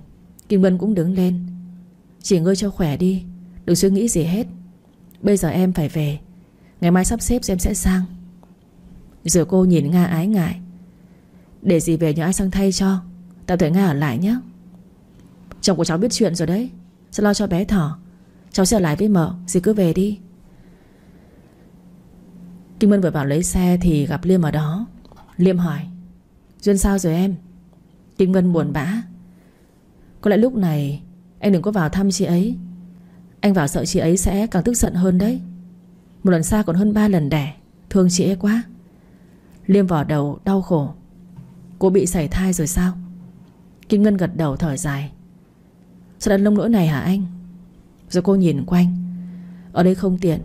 Kim Ngân cũng đứng lên. Chỉ ngơi cho khỏe đi, Đừng suy nghĩ gì hết. Bây giờ em phải về. Ngày mai sắp xếp em sẽ sang. Rồi cô nhìn Nga ái ngại. Để gì về nhờ ai sang thay cho? Tạm thời Nga ở lại nhé. Chồng của cháu biết chuyện rồi đấy. Sẽ lo cho bé thỏ. Cháu sẽ ở lại với mợ. Dì cứ về đi. Kim ngân vừa vào lấy xe Thì gặp Liêm ở đó. Liêm hỏi, Duyên sao rồi em? Kim ngân buồn bã, Có lẽ lúc này Anh đừng có vào thăm chị ấy. Anh vào sợ chị ấy sẽ càng tức giận hơn đấy. Một lần xa còn hơn ba lần đẻ. Thương chị ấy quá. Liêm vào đầu đau khổ. Cô bị sảy thai rồi sao? Kim Ngân gật đầu thở dài. Sao đã lông lỗi này hả anh? Rồi cô nhìn quanh. Ở đây không tiện.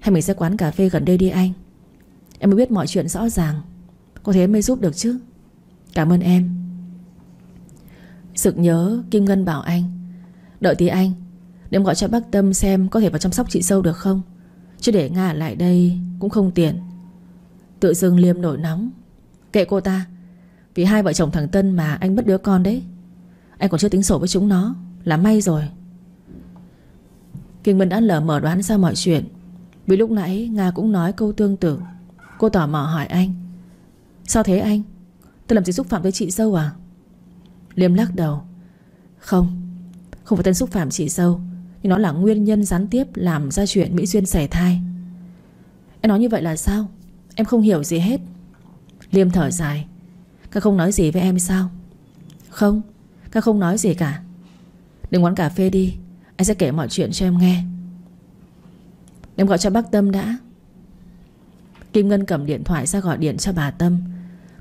Hay mình sẽ quán cà phê gần đây đi anh. Em mới biết mọi chuyện rõ ràng. Có thế mới giúp được chứ. Cảm ơn em. Sực nhớ Kim Ngân bảo anh. Đợi tí anh. Để em gọi cho bác Tâm xem có thể vào chăm sóc chị sâu được không? Chứ để Nga lại đây Cũng không tiện. Tự dưng Liêm nổi nóng. Kệ cô ta, Vì hai vợ chồng thằng Tân mà anh mất đứa con đấy. Anh còn chưa tính sổ với chúng nó, Là may rồi. Kinh Minh đã lờ mở đoán ra mọi chuyện. Vì lúc nãy Nga cũng nói câu tương tự. Cô tỏ mò hỏi anh, Sao thế anh? Tôi làm gì xúc phạm tới chị dâu à? Liêm lắc đầu, Không Không phải tên xúc phạm chị dâu Nhưng nó là nguyên nhân gián tiếp làm ra chuyện Mỹ Duyên xảy thai. Em nói như vậy là sao? Em không hiểu gì hết. Liêm thở dài. Các không nói gì với em sao? Không, Các không nói gì cả. Đừng quán cà phê đi. Anh sẽ kể mọi chuyện cho em nghe. Em gọi cho bác Tâm đã. Kim Ngân cầm điện thoại ra gọi điện cho bà Tâm.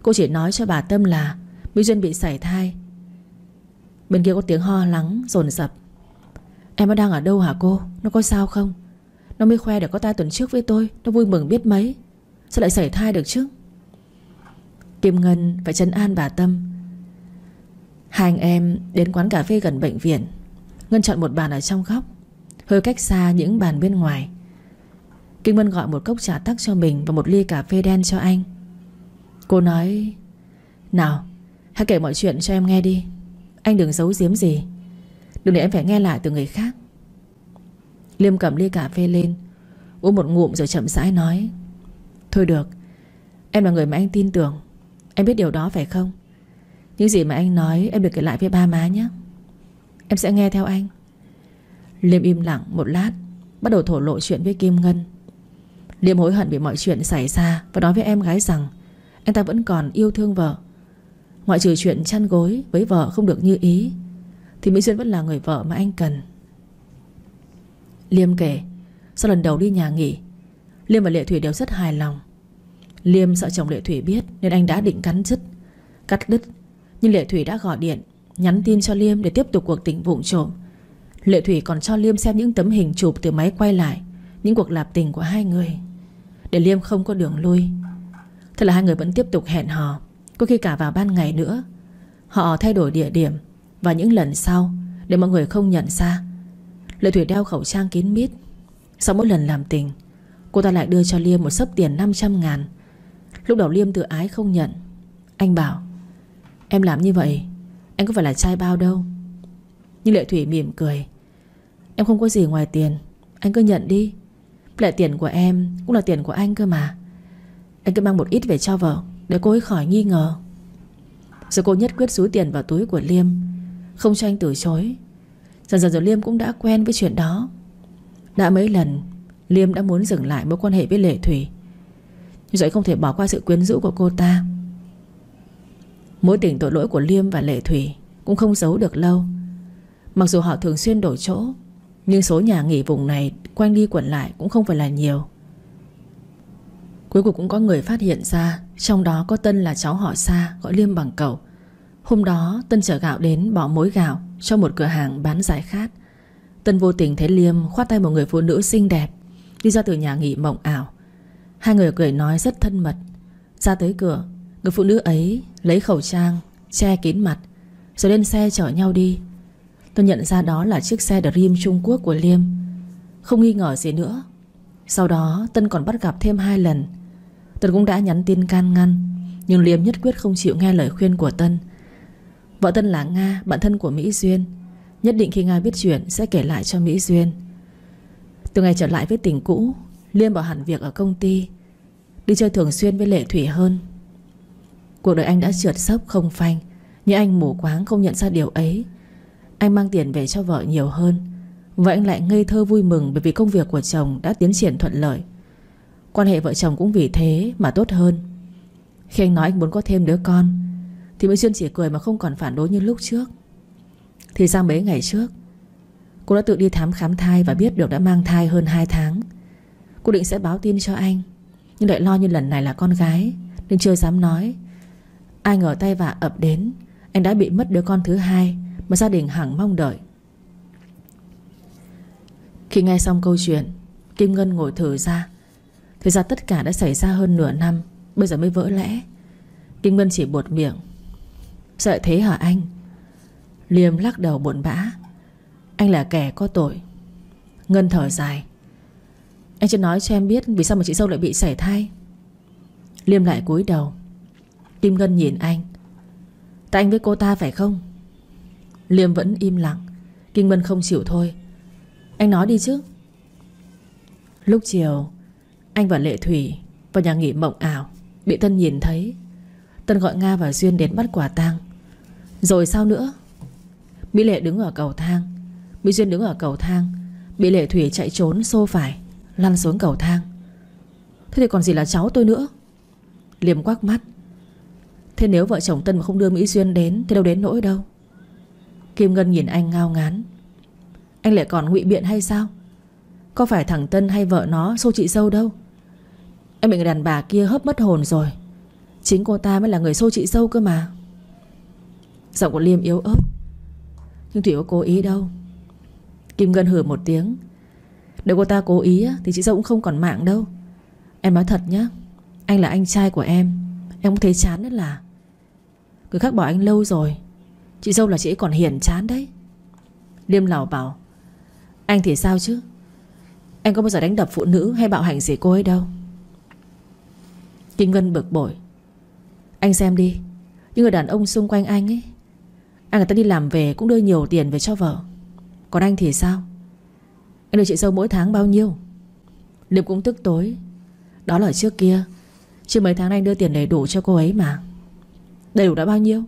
Cô chỉ nói cho bà Tâm là Mỹ Duyên bị sảy thai. Bên kia có tiếng ho lắng, dồn dập. Em nó đang ở đâu hả cô? Nó có sao không? Nó mới khoe được có ta tuần trước với tôi. Nó vui mừng biết mấy. Sao lại xảy thai được chứ? Kim Ngân phải trấn an bà Tâm. Hai anh em đến quán cà phê gần bệnh viện. Ngân chọn một bàn ở trong góc, Hơi cách xa những bàn bên ngoài. Kim Ngân gọi một cốc trà tắc cho mình Và một ly cà phê đen cho anh. Cô nói, Nào, hãy kể mọi chuyện cho em nghe đi. Anh đừng giấu giếm gì. Đừng để em phải nghe lại từ người khác. Liêm cầm ly cà phê lên, Uống một ngụm rồi chậm rãi nói Thôi được, Em là người mà anh tin tưởng. Em biết điều đó phải không? Những gì mà anh nói, em được kể lại với ba má nhé. Em sẽ nghe theo anh. Liêm im lặng một lát, Bắt đầu thổ lộ chuyện với Kim Ngân. Liêm hối hận vì mọi chuyện xảy ra Và nói với em gái rằng, Anh ta vẫn còn yêu thương vợ. Ngoại trừ chuyện chăn gối với vợ không được như ý, Thì Mỹ Duyên vẫn là người vợ mà anh cần. Liêm kể, Sau lần đầu đi nhà nghỉ Liêm và Lệ Thủy đều rất hài lòng. Liêm sợ chồng Lệ Thủy biết Nên anh đã định cắn dứt Cắt đứt. Nhưng Lệ Thủy đã gọi điện, Nhắn tin cho Liêm để tiếp tục cuộc tình vụng trộm. Lệ Thủy còn cho Liêm xem những tấm hình chụp từ máy quay lại, Những cuộc lạp tình của hai người. Để Liêm không có đường lui. Thế là hai người vẫn tiếp tục hẹn hò, Có khi cả vào ban ngày nữa. Họ thay đổi địa điểm Và những lần sau, Để mọi người không nhận ra, Lệ Thủy đeo khẩu trang kín mít, Sau mỗi lần làm tình Cô ta lại đưa cho Liêm một sấp tiền 500 ngàn. Lúc đầu Liêm tự ái không nhận. Anh bảo, Em làm như vậy, Anh có phải là trai bao đâu? Nhưng Lệ Thủy mỉm cười, Em không có gì ngoài tiền, Anh cứ nhận đi. Lại tiền của em cũng là tiền của anh cơ mà. Anh cứ mang một ít về cho vợ, Để cô ấy khỏi nghi ngờ. Rồi cô nhất quyết rúi tiền vào túi của Liêm, Không cho anh từ chối. Dần dần rồi Liêm cũng đã quen với chuyện đó. Đã mấy lần Liêm đã muốn dừng lại mối quan hệ với Lệ Thủy. Nhưng rồi không thể bỏ qua sự quyến rũ của cô ta, Mối tình tội lỗi của Liêm và Lệ Thủy Cũng không giấu được lâu. Mặc dù họ thường xuyên đổi chỗ, Nhưng số nhà nghỉ vùng này Quanh đi quẩn lại cũng không phải là nhiều. Cuối cùng cũng có người phát hiện ra, Trong đó có Tân là cháu họ xa Gọi Liêm bằng cậu. Hôm đó, Tân chở gạo đến bỏ mối gạo Cho một cửa hàng bán giải khát. Tân vô tình thấy Liêm khoát tay một người phụ nữ xinh đẹp Đi ra từ nhà nghỉ mộng ảo. Hai người cười nói rất thân mật. Ra tới cửa, Người phụ nữ ấy lấy khẩu trang, Che kín mặt, Rồi lên xe chở nhau đi. Tôi nhận ra đó là chiếc xe Dream Trung Quốc của Liêm. Không nghi ngờ gì nữa. Sau đó, Tân còn bắt gặp thêm hai lần. Tân cũng đã nhắn tin can ngăn, Nhưng Liêm nhất quyết không chịu nghe lời khuyên của Tân. Vợ Tân là Nga, Bạn thân của Mỹ Duyên. Nhất định khi Nga biết chuyện sẽ kể lại cho Mỹ Duyên. Từ ngày trở lại với tình cũ. Liêm bỏ hẳn việc ở công ty. Đi chơi thường xuyên với Lệ Thủy hơn. Cuộc đời anh đã trượt sốc không phanh, Nhưng anh mù quáng không nhận ra điều ấy. Anh mang tiền về cho vợ nhiều hơn Và anh lại ngây thơ vui mừng Bởi vì công việc của chồng đã tiến triển thuận lợi. Quan hệ vợ chồng cũng vì thế mà tốt hơn. Khi anh nói anh muốn có thêm đứa con, Thì Mỹ Duyên chỉ cười mà không còn phản đối như lúc trước. Thì sang mấy ngày trước Cô đã tự đi thám khám thai Và biết được đã mang thai hơn 2 tháng. Cô định sẽ báo tin cho anh, Nhưng lại lo như lần này là con gái, Nên chưa dám nói. Ai ngờ tay vạ ập đến, Anh đã bị mất đứa con thứ hai Mà gia đình hằng mong đợi. Khi nghe xong câu chuyện, Kim Ngân ngồi thử ra. Thì ra tất cả đã xảy ra hơn nửa năm, Bây giờ mới vỡ lẽ. Kim Ngân chỉ buột miệng. Sợ thế hả anh? Liêm lắc đầu buồn bã. Anh là kẻ có tội. Ngân thở dài. Anh chưa nói cho em biết Vì sao mà chị dâu lại bị sảy thai. Liêm lại cúi đầu. Kim Ngân nhìn anh. Tại anh với cô ta phải không? Liêm vẫn im lặng. Kim Ngân không chịu thôi. Anh nói đi chứ. Lúc chiều, Anh và Lệ Thủy Vào nhà nghỉ mộng ảo, Bị Tân nhìn thấy. Tân gọi Nga và Duyên đến bắt quả tang. Rồi sao nữa? Mỹ Lệ đứng ở cầu thang. Mỹ Duyên đứng ở cầu thang, Bị Lệ Thủy chạy trốn xô phải, Lăn xuống cầu thang. Thế thì còn gì là cháu tôi nữa? Liêm quắc mắt. Thế nếu vợ chồng Tân mà không đưa Mỹ Duyên đến, Thì đâu đến nỗi đâu. Kim Ngân nhìn anh ngao ngán. Anh lại còn ngụy biện hay sao? Có phải thằng Tân hay vợ nó xô chị dâu đâu? Em bị người đàn bà kia hấp mất hồn rồi. Chính cô ta mới là người xô chị dâu cơ mà. Giọng của Liêm yếu ớt. Nhưng Thủy có cố ý đâu. Kim Ngân hử một tiếng. Nếu cô ta cố ý Thì chị dâu cũng không còn mạng đâu. Em nói thật nhá, Anh là anh trai của em Em không thấy chán nữa là. Người khác bỏ anh lâu rồi, Chị dâu là chị ấy còn hiền chán đấy. Liêm lào bảo, Anh thì sao chứ? Anh có bao giờ đánh đập phụ nữ hay bạo hành gì cô ấy đâu. Kim Ngân bực bội, Anh xem đi, Những người đàn ông xung quanh anh ấy Anh người ta đi làm về cũng đưa nhiều tiền về cho vợ. Còn anh thì sao? Anh được chị dâu mỗi tháng bao nhiêu? Liêm cũng tức tối. Đó là trước kia. Chứ mấy tháng anh đưa tiền đầy đủ cho cô ấy mà. Đầy đủ đã bao nhiêu?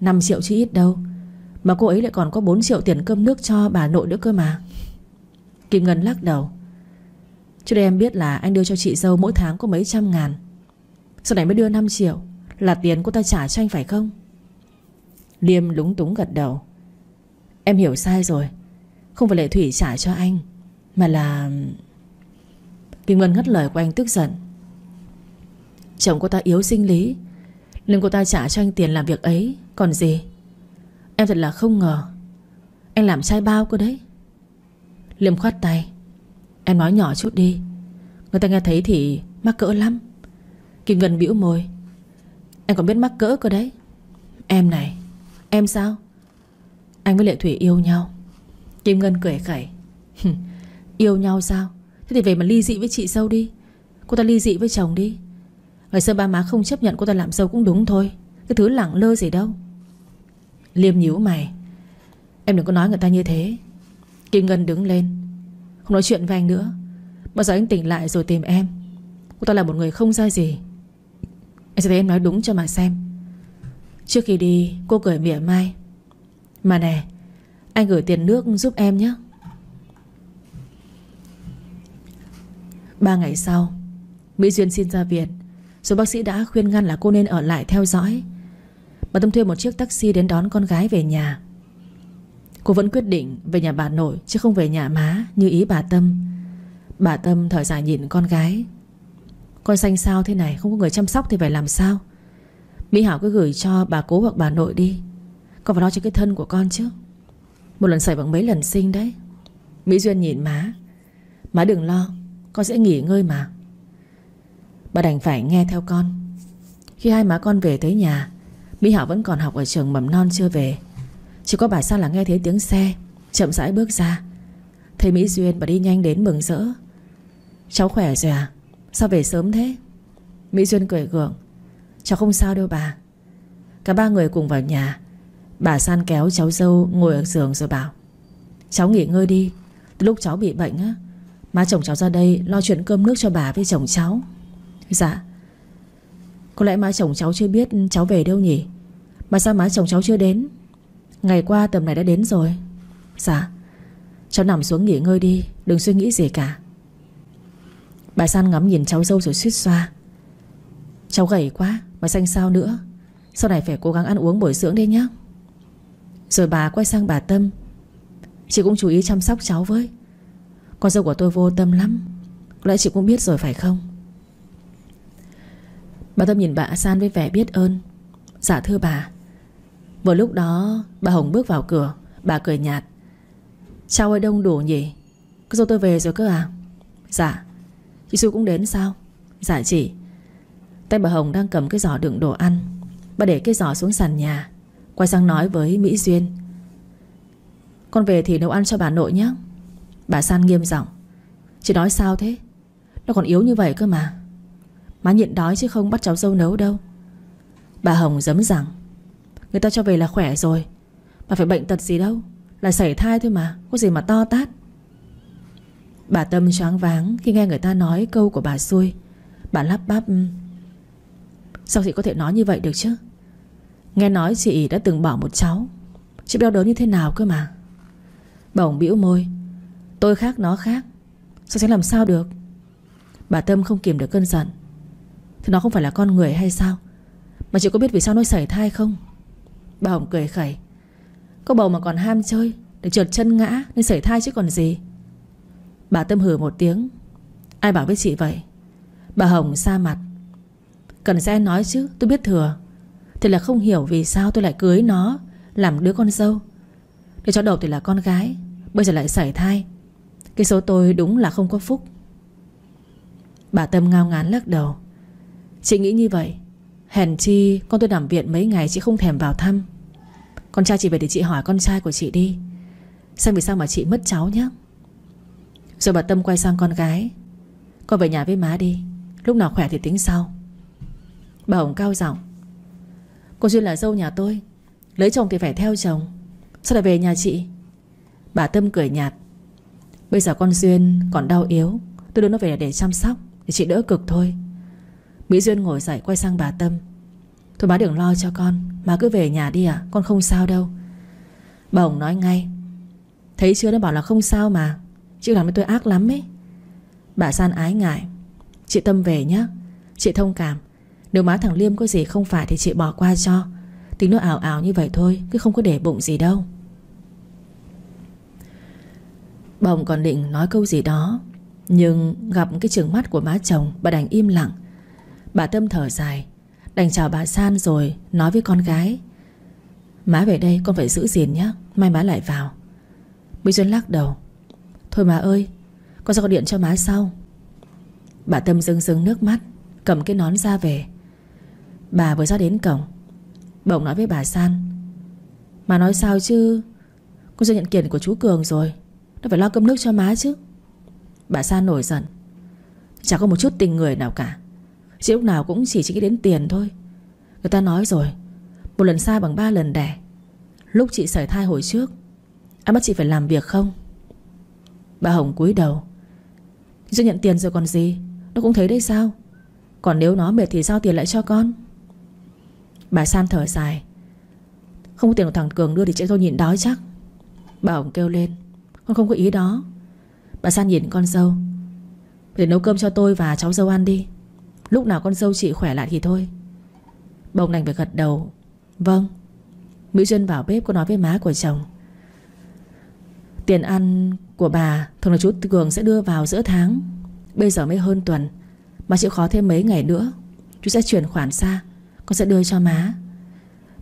5 triệu chứ ít đâu. Mà cô ấy lại còn có 4 triệu tiền cơm nước cho bà nội nữa cơ mà. Kim Ngân lắc đầu. Trước đây em biết là anh đưa cho chị dâu mỗi tháng có mấy trăm ngàn. Sau này mới đưa 5 triệu. Là tiền cô ta trả cho anh phải không? Liêm lúng túng gật đầu. Em hiểu sai rồi. Không phải Lệ Thủy trả cho anh, Mà là Kim Ngân ngắt lời của anh tức giận. Chồng cô ta yếu sinh lý, Nên cô ta trả cho anh tiền làm việc ấy. Còn gì? Em thật là không ngờ. Anh làm trai bao cơ đấy. Liêm khoát tay. Em nói nhỏ chút đi. Người ta nghe thấy thì mắc cỡ lắm. Kim Ngân bĩu môi. Em còn biết mắc cỡ cơ đấy. Em này, Em sao? Anh với Lệ Thủy yêu nhau. Kim Ngân cười khẩy. Yêu nhau sao? Thế thì về mà ly dị với chị dâu đi. Cô ta ly dị với chồng đi. Ngày xưa ba má không chấp nhận cô ta làm dâu cũng đúng thôi. Cái thứ lẳng lơ gì đâu. Liêm nhíu mày. Em đừng có nói người ta như thế. Kim Ngân đứng lên. Không nói chuyện với anh nữa. Bao giờ anh tỉnh lại rồi tìm em? Cô ta là một người không ra gì. Anh sẽ thấy em nói đúng cho mà xem. Trước khi đi, cô cười mỉa mai. Mà nè, Anh gửi tiền nước giúp em nhé. Ba ngày sau, Mỹ Duyên xin ra viện Rồi bác sĩ đã khuyên ngăn là cô nên ở lại theo dõi Bà Tâm thuê một chiếc taxi đến đón con gái về nhà. Cô vẫn quyết định về nhà bà nội Chứ không về nhà má như ý bà Tâm. Bà Tâm thở dài nhìn con gái. Con xanh sao thế này, Không có người chăm sóc thì phải làm sao? Mỹ Hảo cứ gửi cho bà cố hoặc bà nội đi. Con phải lo cho cái thân của con chứ. Một lần xảy bằng mấy lần sinh đấy. Mỹ Duyên nhìn má. Má đừng lo, Con sẽ nghỉ ngơi mà. Bà đành phải nghe theo con. Khi hai má con về tới nhà, Mỹ Hảo vẫn còn học ở trường mầm non chưa về. Chỉ có bà sao là nghe thấy tiếng xe, Chậm rãi bước ra. Thấy Mỹ Duyên, bà đi nhanh đến mừng rỡ. Cháu khỏe rồi à? Sao về sớm thế? Mỹ Duyên cười gượng. Cháu không sao đâu bà. Cả ba người cùng vào nhà. Bà san kéo cháu dâu ngồi ở giường rồi bảo, Cháu nghỉ ngơi đi Từ lúc cháu bị bệnh á, Má chồng cháu ra đây lo chuyện cơm nước cho bà với chồng cháu. Dạ. Có lẽ má chồng cháu chưa biết cháu về đâu nhỉ? Mà sao má chồng cháu chưa đến? Ngày qua tầm này đã đến rồi. Dạ. Cháu nằm xuống nghỉ ngơi đi, Đừng suy nghĩ gì cả. Bà San ngắm nhìn cháu dâu rồi suýt xoa. Cháu gầy quá, Mà xanh sao nữa. Sau này phải cố gắng ăn uống bồi dưỡng đi nhé rồi bà quay sang bà Tâm. Chị cũng chú ý chăm sóc cháu với. Con dâu của tôi vô tâm lắm. Lẽ chị cũng biết rồi phải không? Bà Tâm nhìn bà San với vẻ biết ơn. Dạ thưa bà. Vừa lúc đó, bà Hồng bước vào cửa. Bà cười nhạt. Cháu ơi, đông đủ nhỉ? Cô dâu tôi về rồi cơ à? Dạ. Chị Xu cũng đến sao? Dạ chị. Tay bà Hồng đang cầm cái giỏ đựng đồ ăn. Bà để cái giỏ xuống sàn nhà. Quay sang nói với Mỹ Duyên. Con về thì nấu ăn cho bà nội nhé. Bà San nghiêm giọng. Chị nói sao thế? Nó còn yếu như vậy cơ mà. Má nhịn đói chứ không bắt cháu dâu nấu đâu. Bà Hồng giấm rằng Người ta cho về là khỏe rồi. Bà phải bệnh tật gì đâu. Là sảy thai thôi mà, Có gì mà to tát. Bà Tâm choáng váng khi nghe người ta nói câu của bà xui. Bà lắp bắp, Sao chị có thể nói như vậy được chứ? Nghe nói chị đã từng bỏ một cháu. Chị đau đớn như thế nào cơ mà? Bổng bĩu môi. Tôi khác nó khác. Sao sẽ làm sao được? Bà Tâm không kìm được cơn giận. Thì nó không phải là con người hay sao? Mà chị có biết vì sao nó xảy thai không? Bà Hồng cười khẩy. Có bầu mà còn ham chơi, Để trượt chân ngã nên xảy thai chứ còn gì. Bà Tâm hử một tiếng. Ai bảo với chị vậy? Bà Hồng xa mặt. Cần sẽ nói chứ, tôi biết thừa. Thì là không hiểu vì sao tôi lại cưới nó, Làm đứa con dâu. Để cho đầu thì là con gái, Bây giờ lại sảy thai. Cái số tôi đúng là không có phúc. Bà Tâm ngao ngán lắc đầu. Chị nghĩ như vậy. Hèn chi con tôi nằm viện mấy ngày Chị không thèm vào thăm. Con trai chị về để chị hỏi con trai của chị đi. Xem vì sao mà chị mất cháu nhé Rồi bà Tâm quay sang con gái. Con về nhà với má đi. Lúc nào khỏe thì tính sau. Bà Hồng cao giọng. Cô Duyên là dâu nhà tôi. Lấy chồng thì phải theo chồng. Sao lại về nhà chị? Bà Tâm cười nhạt. Bây giờ con Duyên còn đau yếu. Tôi đưa nó về để chăm sóc, Để chị đỡ cực thôi. Mỹ Duyên ngồi dậy quay sang bà Tâm. Thôi má đừng lo cho con. Má cứ về nhà đi à Con không sao đâu. Bà Hồng nói ngay. Thấy chưa? Nó bảo là không sao mà. Chị làm với tôi ác lắm ấy. Bà San ái ngại. Chị Tâm về nhé Chị thông cảm. Nếu má thằng Liêm có gì không phải thì chị bỏ qua cho. Tính nó ảo ảo như vậy thôi, Cứ không có để bụng gì đâu. Bồng còn định nói câu gì đó, Nhưng gặp cái trường mắt của má chồng, Bà đành im lặng. Bà Tâm thở dài, Đành chào bà San rồi nói với con gái. Má về đây, con phải giữ gìn nhé, Mai má lại vào. Mỹ Duyên lắc đầu. Thôi má ơi, Con sẽ gọi điện cho má sau. Bà Tâm rưng rưng nước mắt, Cầm cái nón ra về. Bà vừa ra đến cổng. Bỗng nói với bà San Mà nói sao chứ? Con chưa nhận kiện của chú Cường rồi. Nó phải lo cơm nước cho má chứ. Bà San nổi giận. Chẳng có một chút tình người nào cả. Chị lúc nào cũng chỉ chỉ nghĩ đến tiền thôi. Người ta nói rồi, Một lần sai bằng ba lần đẻ. Lúc chị sởi thai hồi trước Anh bắt chị phải làm việc không? Bà Hồng cúi đầu. Chưa nhận tiền rồi còn gì? Nó cũng thấy đấy sao? Còn nếu nó mệt thì giao tiền lại cho con. Bà San thở dài. Không có tiền của thằng Cường đưa thì chị tôi nhịn đói chắc. Bà ổng kêu lên. Con không có ý đó. Bà San nhìn con dâu. Để nấu cơm cho tôi và cháu dâu ăn đi. Lúc nào con dâu chị khỏe lại thì thôi. Bông đành phải gật đầu. Vâng. Mỹ Duyên vào bếp có nói với má của chồng. Tiền ăn của bà Thường là chú Cường sẽ đưa vào giữa tháng. Bây giờ mới hơn tuần. Mà chịu khó thêm mấy ngày nữa. Chú sẽ chuyển khoản xa con sẽ đưa cho má.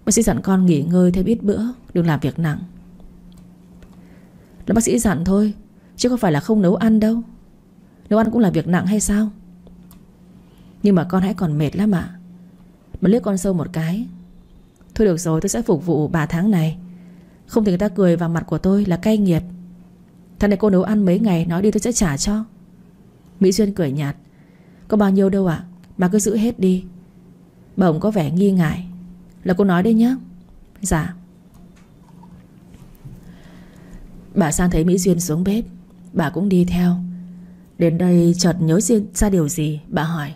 Bác sĩ dặn con nghỉ ngơi thêm ít bữa, Đừng làm việc nặng. Là bác sĩ dặn thôi, Chứ không phải là không nấu ăn đâu. Nấu ăn cũng là việc nặng hay sao? Nhưng mà con hãy còn mệt lắm ạ. Mà liếc con sâu một cái. Thôi được rồi, tôi sẽ phục vụ bà tháng này. Không thì người ta cười vào mặt của tôi là cay nghiệt. Thằng này cô nấu ăn mấy ngày, Nói đi tôi sẽ trả cho. Mỹ Duyên cười nhạt. Có bao nhiêu đâu ạ Mà cứ giữ hết đi. Bà có vẻ nghi ngại. Là cô nói đi nhé Dạ. Bà sang thấy Mỹ Duyên xuống bếp. Bà cũng đi theo. Đến đây chợt nhớ ra điều gì, Bà hỏi.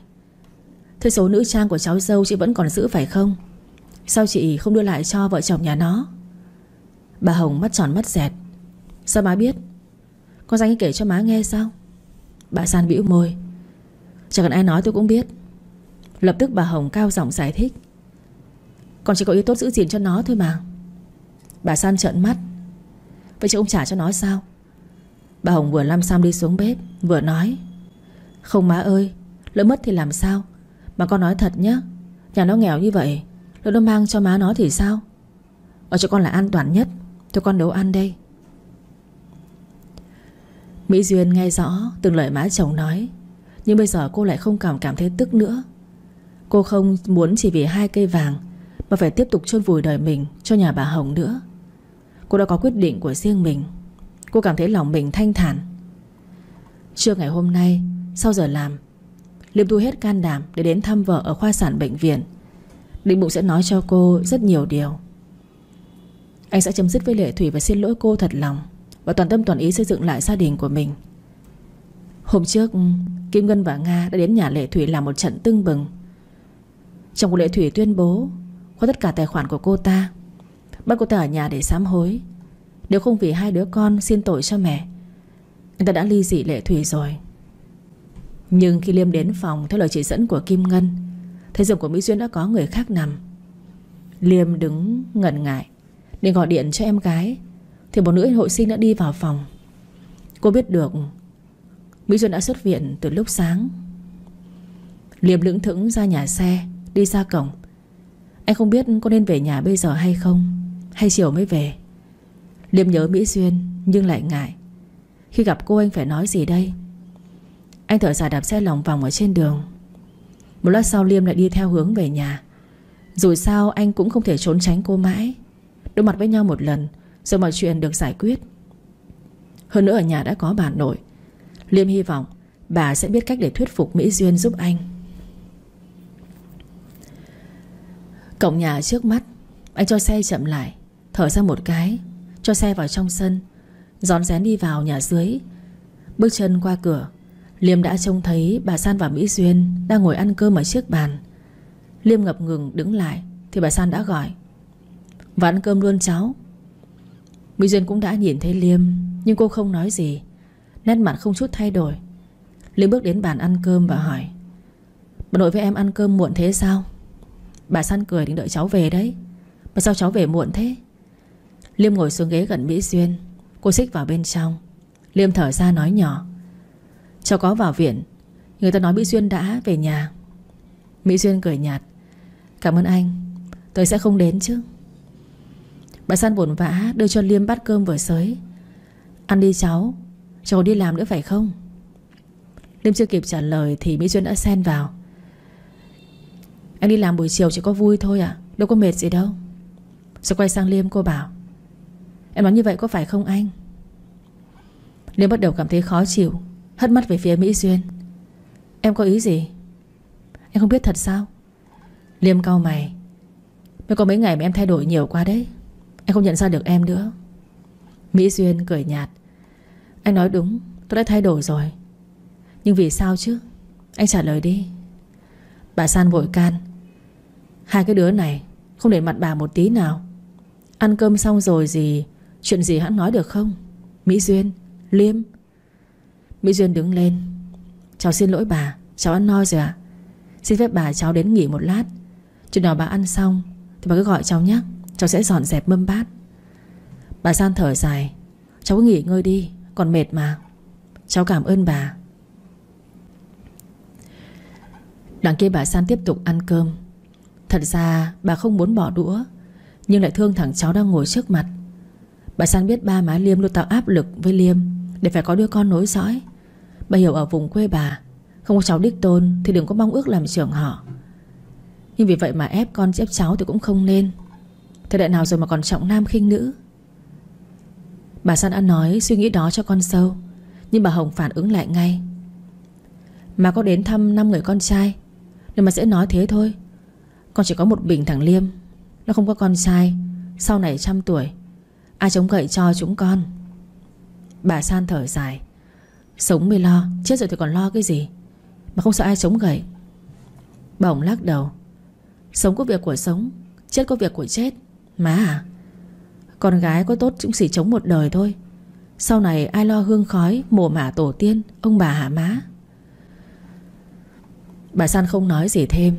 Thế số nữ trang của cháu dâu chị vẫn còn giữ phải không? Sao chị không đưa lại cho vợ chồng nhà nó? Bà Hồng mắt tròn mắt dẹt. Sao má biết? Con danh kể cho má nghe sao? Bà San bĩu môi. Chẳng cần ai nói tôi cũng biết. Lập tức bà Hồng cao giọng giải thích. Con chỉ có ý tốt giữ gìn cho nó thôi mà. Bà San trợn mắt. Vậy chứ ông trả cho nó sao? Bà Hồng vừa lăm xăm đi xuống bếp, Vừa nói. Không má ơi, Lỡ mất thì làm sao? Mà con nói thật nhé Nhà nó nghèo như vậy, Lỡ nó mang cho má nó thì sao? Ở cho con là an toàn nhất, Thôi con nấu ăn đây. Mỹ Duyên nghe rõ, Từng lời má chồng nói. Nhưng bây giờ cô lại không cảm cảm thấy tức nữa. Cô không muốn chỉ vì hai cây vàng, Mà phải tiếp tục chôn vùi đời mình Cho nhà bà Hồng nữa. Cô đã có quyết định của riêng mình. Cô cảm thấy lòng mình thanh thản. Trưa ngày hôm nay, Sau giờ làm, Liêm thu hết can đảm để đến thăm vợ ở khoa sản bệnh viện. Định bụng sẽ nói cho cô rất nhiều điều. Anh sẽ chấm dứt với Lệ Thủy Và xin lỗi cô thật lòng Và toàn tâm toàn ý xây dựng lại gia đình của mình. Hôm trước, Kim Ngân và Nga đã đến nhà Lệ Thủy Làm một trận tưng bừng. Chồng của Lệ Thủy tuyên bố Khóa tất cả tài khoản của cô ta. Bắt cô ta ở nhà để sám hối. Nếu không vì hai đứa con xin tội cho mẹ Người ta đã ly dị Lệ Thủy rồi. Nhưng khi Liêm đến phòng Theo lời chỉ dẫn của Kim Ngân, Thấy giường của Mỹ Duyên đã có người khác nằm. Liêm đứng ngẩn ngại Nên gọi điện cho em gái, Thì một nữ hội sinh đã đi vào phòng. Cô biết được, Mỹ Duyên đã xuất viện từ lúc sáng. Liêm lững thững ra nhà xe. Đi ra cổng. Anh không biết có nên về nhà bây giờ hay không, Hay chiều mới về. Liêm nhớ Mỹ Duyên, Nhưng lại ngại. Khi gặp cô anh phải nói gì đây? Anh thở dài đạp xe lòng vòng ở trên đường. Một lát sau Liêm lại đi theo hướng về nhà. Dù sao anh cũng không thể trốn tránh cô mãi. Đối mặt với nhau một lần, Rồi mọi chuyện được giải quyết. Hơn nữa ở nhà đã có bà nội. Liêm hy vọng Bà sẽ biết cách để thuyết phục Mỹ Duyên giúp anh. Cổng nhà trước mắt, Anh cho xe chậm lại, Thở ra một cái, Cho xe vào trong sân Gión rén đi vào nhà dưới. Bước chân qua cửa, Liêm đã trông thấy bà San và Mỹ Duyên Đang ngồi ăn cơm ở chiếc bàn. Liêm ngập ngừng đứng lại, Thì bà San đã gọi Và ăn cơm luôn cháu. Mỹ Duyên cũng đã nhìn thấy Liêm, Nhưng cô không nói gì, Nét mặt không chút thay đổi. Liêm bước đến bàn ăn cơm và hỏi, Bà nội với em ăn cơm muộn thế sao? Bà San cười định đợi cháu về đấy. Mà sao cháu về muộn thế? Liêm ngồi xuống ghế gần Mỹ Duyên Cô xích vào bên trong. Liêm thở ra nói nhỏ. Cháu có vào viện. Người ta nói Mỹ Duyên đã về nhà. Mỹ Duyên cười nhạt. Cảm ơn anh. Tôi sẽ không đến chứ. Bà San buồn vã đưa cho Liêm bát cơm vừa sới. Ăn đi cháu. Cháu đi làm nữa phải không? Liêm chưa kịp trả lời Thì Mỹ Duyên đã xen vào. Anh đi làm buổi chiều chỉ có vui thôi à? Đâu có mệt gì đâu. Rồi quay sang Liêm, cô bảo, Em nói như vậy có phải không anh? Liêm bắt đầu cảm thấy khó chịu, Hất mắt về phía Mỹ Duyên. Em có ý gì? Em không biết thật sao? Liêm cau mày, Mới có mấy ngày mà em thay đổi nhiều quá đấy. Em không nhận ra được em nữa. Mỹ Duyên cười nhạt, Anh nói đúng, tôi đã thay đổi rồi. Nhưng vì sao chứ? Anh trả lời đi. Bà San vội can Hai cái đứa này Không để mặt bà một tí nào. Ăn cơm xong rồi gì, Chuyện gì hắn nói được không? Mỹ Duyên, Liêm. Mỹ Duyên đứng lên. Cháu xin lỗi bà, Cháu ăn no rồi ạ. Xin phép bà cháu đến nghỉ một lát. Chừng nào bà ăn xong Thì bà cứ gọi cháu nhé. Cháu sẽ dọn dẹp mâm bát. Bà San thở dài. Cháu cứ nghỉ ngơi đi, Còn mệt mà. Cháu cảm ơn bà. Đằng kia bà San tiếp tục ăn cơm. Thật ra, bà không muốn bỏ đũa, Nhưng lại thương thằng cháu đang ngồi trước mặt. Bà San biết ba má Liêm luôn tạo áp lực với Liêm Để phải có đứa con nối dõi. Bà hiểu ở vùng quê bà, Không có cháu đích tôn Thì đừng có mong ước làm trưởng họ. Nhưng vì vậy mà ép con ép cháu thì cũng không nên. Thời đại nào rồi mà còn trọng nam khinh nữ? Bà San đã nói suy nghĩ đó cho con sâu, Nhưng bà Hồng phản ứng lại ngay. Mà có đến thăm 5 người con trai, Nhưng mà sẽ nói thế thôi con chỉ có một bình thằng Liêm. Nó không có con trai Sau này trăm tuổi, Ai chống gậy cho chúng con? Bà San thở dài. Sống mới lo, Chết rồi thì còn lo cái gì? Mà không sợ ai chống gậy. Bỏng lắc đầu. Sống có việc của sống, Chết có việc của chết. Má à Con gái có tốt cũng chỉ chống một đời thôi. Sau này ai lo hương khói, Mồ mả tổ tiên, Ông bà hả má? Bà San không nói gì thêm.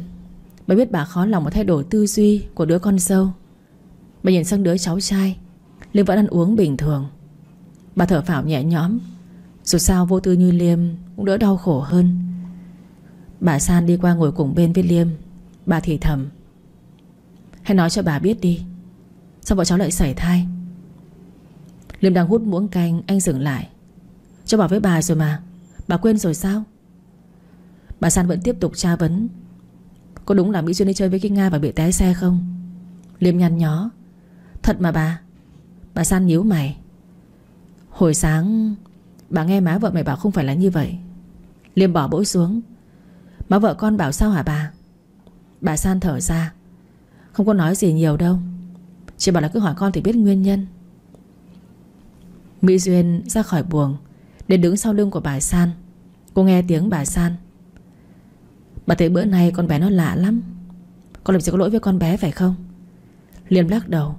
Bà biết bà khó lòng mà thay đổi tư duy Của đứa con dâu. Bà nhìn sang đứa cháu trai, Liêm vẫn ăn uống bình thường. Bà thở phào nhẹ nhõm. Dù sao vô tư như Liêm Cũng đỡ đau khổ hơn. Bà San đi qua ngồi cùng bên với Liêm. Bà thì thầm, Hãy nói cho bà biết đi, Sao bọn cháu lại xảy thai? Liêm đang hút muỗng canh, Anh dừng lại. Cho bảo với bà rồi mà, Bà quên rồi sao? Bà San vẫn tiếp tục tra vấn. Có đúng là Mỹ Duyên đi chơi với cái Nga và bị té xe không? Liêm nhăn nhó. Thật mà bà. Bà San nhíu mày. Hồi sáng, Bà nghe má vợ mày bảo không phải là như vậy. Liêm bỏ bỗi xuống. Má vợ con bảo sao hả bà? Bà San thở ra. Không có nói gì nhiều đâu. Chỉ bảo là cứ hỏi con thì biết nguyên nhân. Mỹ Duyên ra khỏi buồng Để đứng sau lưng của bà San. Cô nghe tiếng bà San. Bà thấy bữa nay con bé nó lạ lắm. Con làm gì có lỗi với con bé, phải không? Liêm lắc đầu.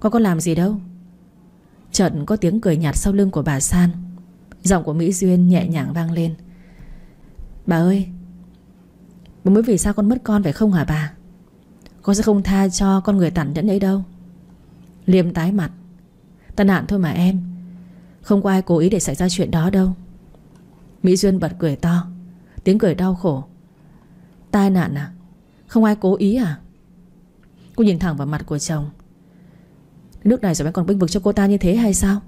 Con có làm gì đâu. Chợt có tiếng cười nhạt sau lưng của bà San. Giọng của Mỹ Duyên nhẹ nhàng vang lên. Bà ơi, Bà mới vì sao con mất con phải không hả bà? Con sẽ không tha cho con người tản nhẫn ấy đâu. Liêm tái mặt. Tai nạn thôi mà em. Không có ai cố ý để xảy ra chuyện đó đâu. Mỹ Duyên bật cười to. Tiếng cười đau khổ. Tai nạn à? Không ai cố ý à? Cô nhìn thẳng vào mặt của chồng. Nước này rồi anh còn bênh vực cho cô ta như thế hay sao?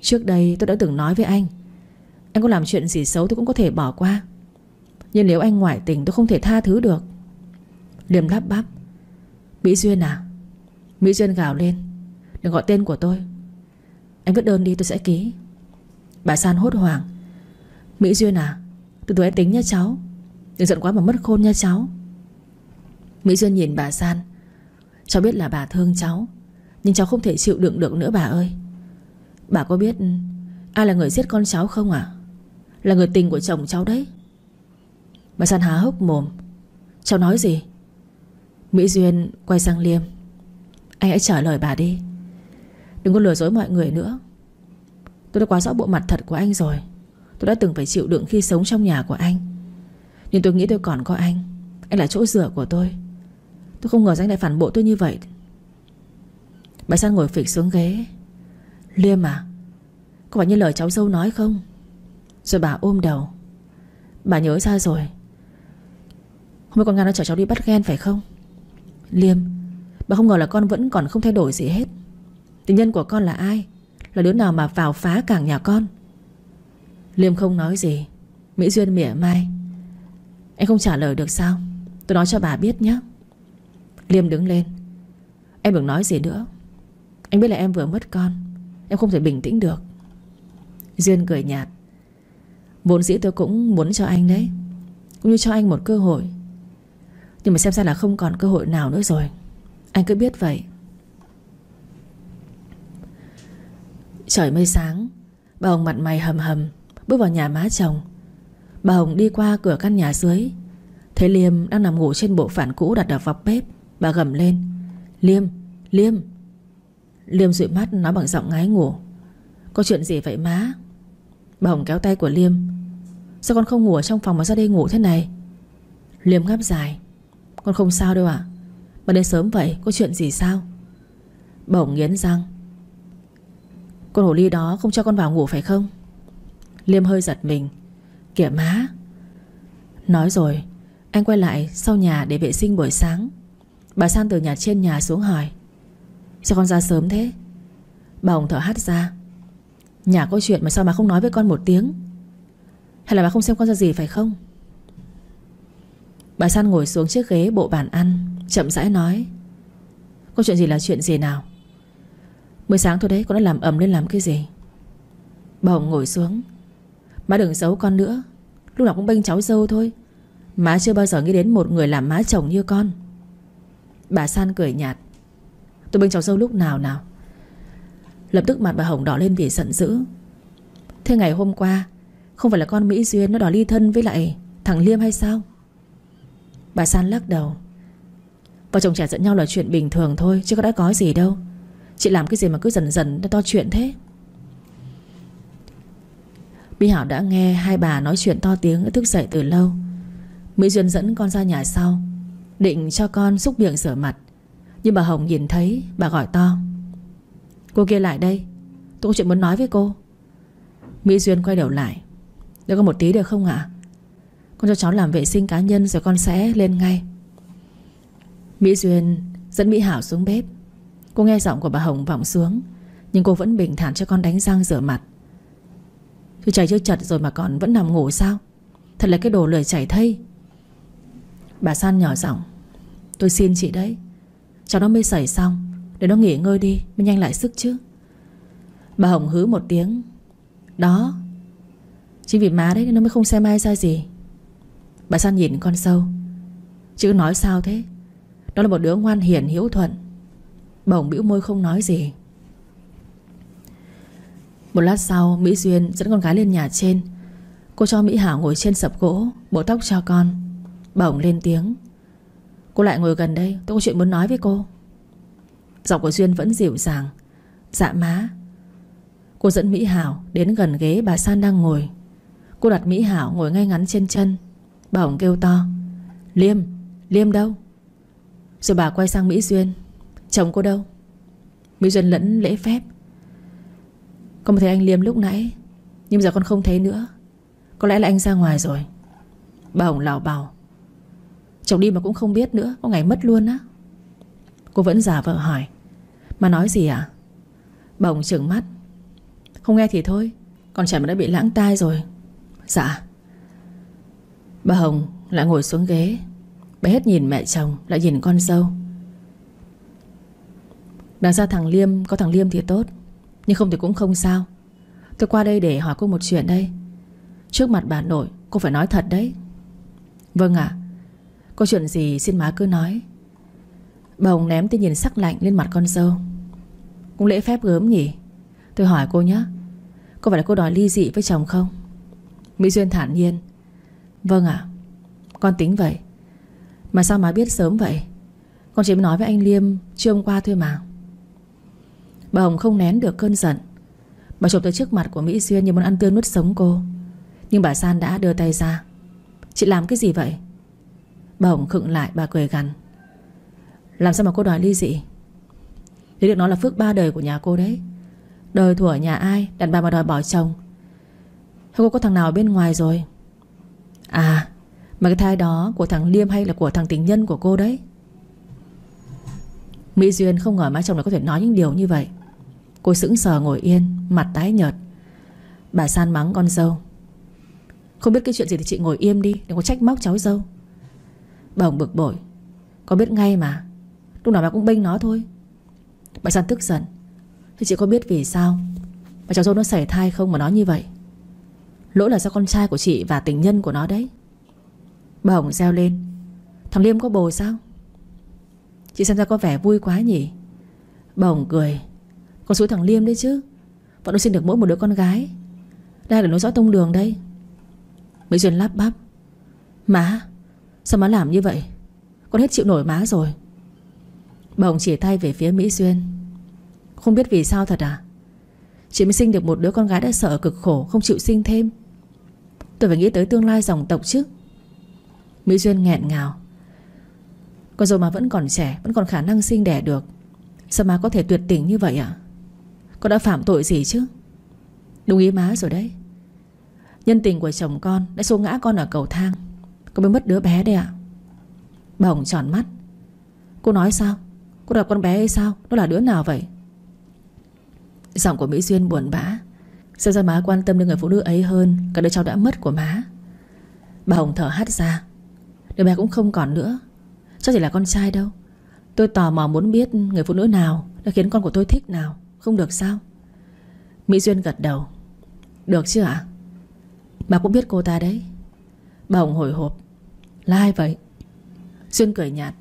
Trước đây tôi đã từng nói với anh. Anh có làm chuyện gì xấu tôi cũng có thể bỏ qua. Nhưng nếu anh ngoại tình tôi không thể tha thứ được. Liềm lắp bắp. Mỹ Duyên à? Mỹ Duyên gào lên. Đừng gọi tên của tôi. Anh viết đơn đi tôi sẽ ký. Bà San hốt hoảng. Mỹ Duyên à? Từ từ em tính nha cháu. Đừng giận quá mà mất khôn nha cháu. Mỹ Duyên nhìn bà San. Cháu biết là bà thương cháu, Nhưng cháu không thể chịu đựng được nữa bà ơi. Bà có biết Ai là người giết con cháu không à Là người tình của chồng cháu đấy. Bà San há hốc mồm. Cháu nói gì? Mỹ Duyên quay sang Liêm. Anh hãy trả lời bà đi. Đừng có lừa dối mọi người nữa. Tôi đã quá rõ bộ mặt thật của anh rồi. Tôi đã từng phải chịu đựng khi sống trong nhà của anh. Nhưng tôi nghĩ tôi còn có anh. Anh là chỗ dựa của tôi. Tôi không ngờ anh lại phản bội tôi như vậy. Bà San ngồi phịch xuống ghế. Liêm à Có phải như lời cháu dâu nói không? Rồi bà ôm đầu. Bà nhớ ra rồi. Hôm nay con Nga nó chở cháu đi bắt ghen phải không? Liêm, Bà không ngờ là con vẫn còn không thay đổi gì hết. Tình nhân của con là ai? Là đứa nào mà vào phá cảng nhà con? Liêm không nói gì. Mỹ Duyên mỉa mai. Anh không trả lời được sao? Tôi nói cho bà biết nhé. Liêm đứng lên. Em đừng nói gì nữa. Anh biết là em vừa mất con. Em không thể bình tĩnh được. Duyên cười nhạt. Vốn dĩ tôi cũng muốn cho anh đấy. Cũng như cho anh một cơ hội. Nhưng mà xem ra là không còn cơ hội nào nữa rồi. Anh cứ biết vậy. Trời mây sáng. Bà Hồng mặt mày hầm hầm, Bước vào nhà má chồng. Bà Hồng đi qua cửa căn nhà dưới. Thấy Liêm đang nằm ngủ trên bộ phản cũ đặt ở vọc bếp Bà gầm lên. Liêm, Liêm. Liêm dụi mắt nói bằng giọng ngái ngủ. Có chuyện gì vậy má? Bà Hồng kéo tay của Liêm. Sao con không ngủ ở trong phòng mà ra đây ngủ thế này? Liêm ngáp dài. Con không sao đâu ạ. À? Mà đến sớm vậy có chuyện gì sao? Bà Hồng nghiến răng. Con hồ ly đó không cho con vào ngủ phải không? Liêm hơi giật mình. Kìa má. Nói rồi, Anh quay lại sau nhà để vệ sinh buổi sáng. Bà San từ nhà trên nhà xuống hỏi, Sao con ra sớm thế? Bà Hồng thở hắt ra, Nhà có chuyện mà sao bà không nói với con một tiếng? Hay là bà không xem con ra gì phải không? Bà San ngồi xuống chiếc ghế bộ bàn ăn, Chậm rãi nói, Có chuyện gì là chuyện gì nào? Mới sáng thôi đấy, con đã làm ẩm lên làm cái gì? Bà Hồng ngồi xuống Má đừng giấu con nữa. Lúc nào cũng bênh cháu dâu thôi. Má chưa bao giờ nghĩ đến một người làm má chồng như con. Bà San cười nhạt. Tôi bênh cháu dâu lúc nào nào. Lập tức mặt bà Hồng đỏ lên vì giận dữ. Thế ngày hôm qua, Không phải là con Mỹ Duyên nó đòi ly thân với lại Thằng Liêm hay sao? Bà San lắc đầu. Vợ chồng trẻ giận nhau là chuyện bình thường thôi, Chứ có đã có gì đâu. Chị làm cái gì mà cứ dần dần nó to chuyện thế? Mỹ Hảo đã nghe hai bà nói chuyện to tiếng, thức dậy từ lâu. Mỹ Duyên dẫn con ra nhà sau, Định cho con xúc miệng rửa mặt. Nhưng bà Hồng nhìn thấy, Bà gọi to. Cô kia lại đây, Tôi có chuyện muốn nói với cô. Mỹ Duyên quay đầu lại. Để con một tí được không ạ? Con cho cháu làm vệ sinh cá nhân rồi con sẽ lên ngay. Mỹ Duyên dẫn Mỹ Hảo xuống bếp. Cô nghe giọng của bà Hồng vọng xuống, Nhưng cô vẫn bình thản cho con đánh răng rửa mặt. Chứ chảy chưa chật rồi mà còn vẫn nằm ngủ sao? Thật là cái đồ lười chảy thây. Bà San nhỏ giọng, Tôi xin chị đấy. Cháu nó mới xảy xong, Để nó nghỉ ngơi đi, Mới nhanh lại sức chứ. Bà Hồng hứ một tiếng, Đó Chính vì má đấy nó mới không xem ai ra gì. Bà San nhìn con sâu, Chứ nói sao thế? Đó là một đứa ngoan hiền hiếu thuận. Bà Hồng bĩu môi không nói gì. Một lát sau Mỹ Duyên dẫn con gái lên nhà trên. Cô cho Mỹ Hảo ngồi trên sập gỗ Bộ tóc cho con. Bỏng lên tiếng. Cô lại ngồi gần đây Tôi có chuyện muốn nói với cô. Giọng của Duyên vẫn dịu dàng. Dạ má. Cô dẫn Mỹ Hảo đến gần ghế bà San đang ngồi. Cô đặt Mỹ Hảo ngồi ngay ngắn trên chân. Bà Hồng kêu to. Liêm, Liêm đâu? Rồi bà quay sang Mỹ Duyên. Chồng cô đâu? Mỹ Duyên lẫn lễ phép. Con thấy anh Liêm lúc nãy. Nhưng giờ con không thấy nữa. Có lẽ là anh ra ngoài rồi. Bà Hồng lào bảo Chồng đi mà cũng không biết nữa, Có ngày mất luôn á. Cô vẫn giả vợ hỏi, Mà nói gì à Hồng trừng mắt, Không nghe thì thôi, Còn trẻ mà đã bị lãng tai rồi. Dạ. Bà Hồng lại ngồi xuống ghế. Bà hết nhìn mẹ chồng, Lại nhìn con dâu. Đáng ra thằng Liêm, Có thằng Liêm thì tốt. Nhưng không thì cũng không sao. Tôi qua đây để hỏi cô một chuyện đây. Trước mặt bà nội, Cô phải nói thật đấy. Vâng ạ. Có chuyện gì xin má cứ nói. Bà Hồng ném tia nhìn sắc lạnh lên mặt con dâu. Cũng lễ phép gớm nhỉ? Tôi hỏi cô nhé. Có phải là cô đòi ly dị với chồng không? Mỹ Duyên thản nhiên. Vâng ạ. Con tính vậy. Mà sao má biết sớm vậy? Con chỉ mới nói với anh Liêm Chưa hôm qua thôi mà. Bà Hồng không nén được cơn giận. Bà chụp tới trước mặt của Mỹ Duyên Như muốn ăn tươi nuốt sống cô. Nhưng bà San đã đưa tay ra. Chị làm cái gì vậy? Bà Hồng khựng lại, bà cười gằn. Làm sao mà cô đòi ly dị? Thế được nó là phước ba đời của nhà cô đấy. Đời thủa nhà ai, Đàn bà mà đòi bỏ chồng. Hay cô có thằng nào ở bên ngoài rồi? À Mà cái thai đó của thằng Liêm hay là của thằng tình nhân của cô đấy? Mỹ Duyên không ngờ má chồng lại có thể nói những điều như vậy. Cô sững sờ ngồi yên, Mặt tái nhợt. Bà San mắng con dâu. Không biết cái chuyện gì thì chị ngồi im đi, Đừng có trách móc cháu dâu. Bà Hồng bực bội. Có biết ngay mà. Lúc nào bà cũng bênh nó thôi. Bà San tức giận. Thế chị có biết vì sao Mà cháu dâu nó xảy thai không mà nói như vậy? Lỗi là do con trai của chị và tình nhân của nó đấy. Bà Hồng reo lên. Thằng Liêm có bồ sao? Chị xem ra có vẻ vui quá nhỉ? Bà Hồng cười. Con suối thằng Liêm đấy chứ. Bọn nó xin được mỗi một đứa con gái. Đang để nói rõ tông đường đây. Mỹ Duyên lắp bắp. Má, Sao má làm như vậy? Con hết chịu nổi má rồi. Bà Hồng chỉ tay về phía Mỹ Duyên Không biết vì sao thật à? Chị mới sinh được một đứa con gái đã sợ cực khổ, Không chịu sinh thêm. Tôi phải nghĩ tới tương lai dòng tộc chứ. Mỹ Duyên nghẹn ngào. Con dù mà vẫn còn trẻ, Vẫn còn khả năng sinh đẻ được. Sao má có thể tuyệt tình như vậy à con đã phạm tội gì chứ? Đúng ý má rồi đấy. Nhân tình của chồng con Đã xô ngã con ở cầu thang. Con mới mất đứa bé đây ạ. À? Bà Hồng tròn mắt. Cô nói sao? Cô đọc con bé hay sao? Nó là đứa nào vậy? Giọng của Mỹ Duyên buồn bã. Xem ra má quan tâm đến người phụ nữ ấy hơn Cả đứa cháu đã mất của má. Bà Hồng thở hắt ra. Đứa bé cũng không còn nữa. Chắc chỉ là con trai đâu. Tôi tò mò muốn biết người phụ nữ nào Đã khiến con của tôi thích nào. Không được sao? Mỹ Duyên gật đầu. Được chứ ạ? Bà cũng biết cô ta đấy. Bà Hồng hồi hộp. Là ai vậy? Duyên cười nhạt.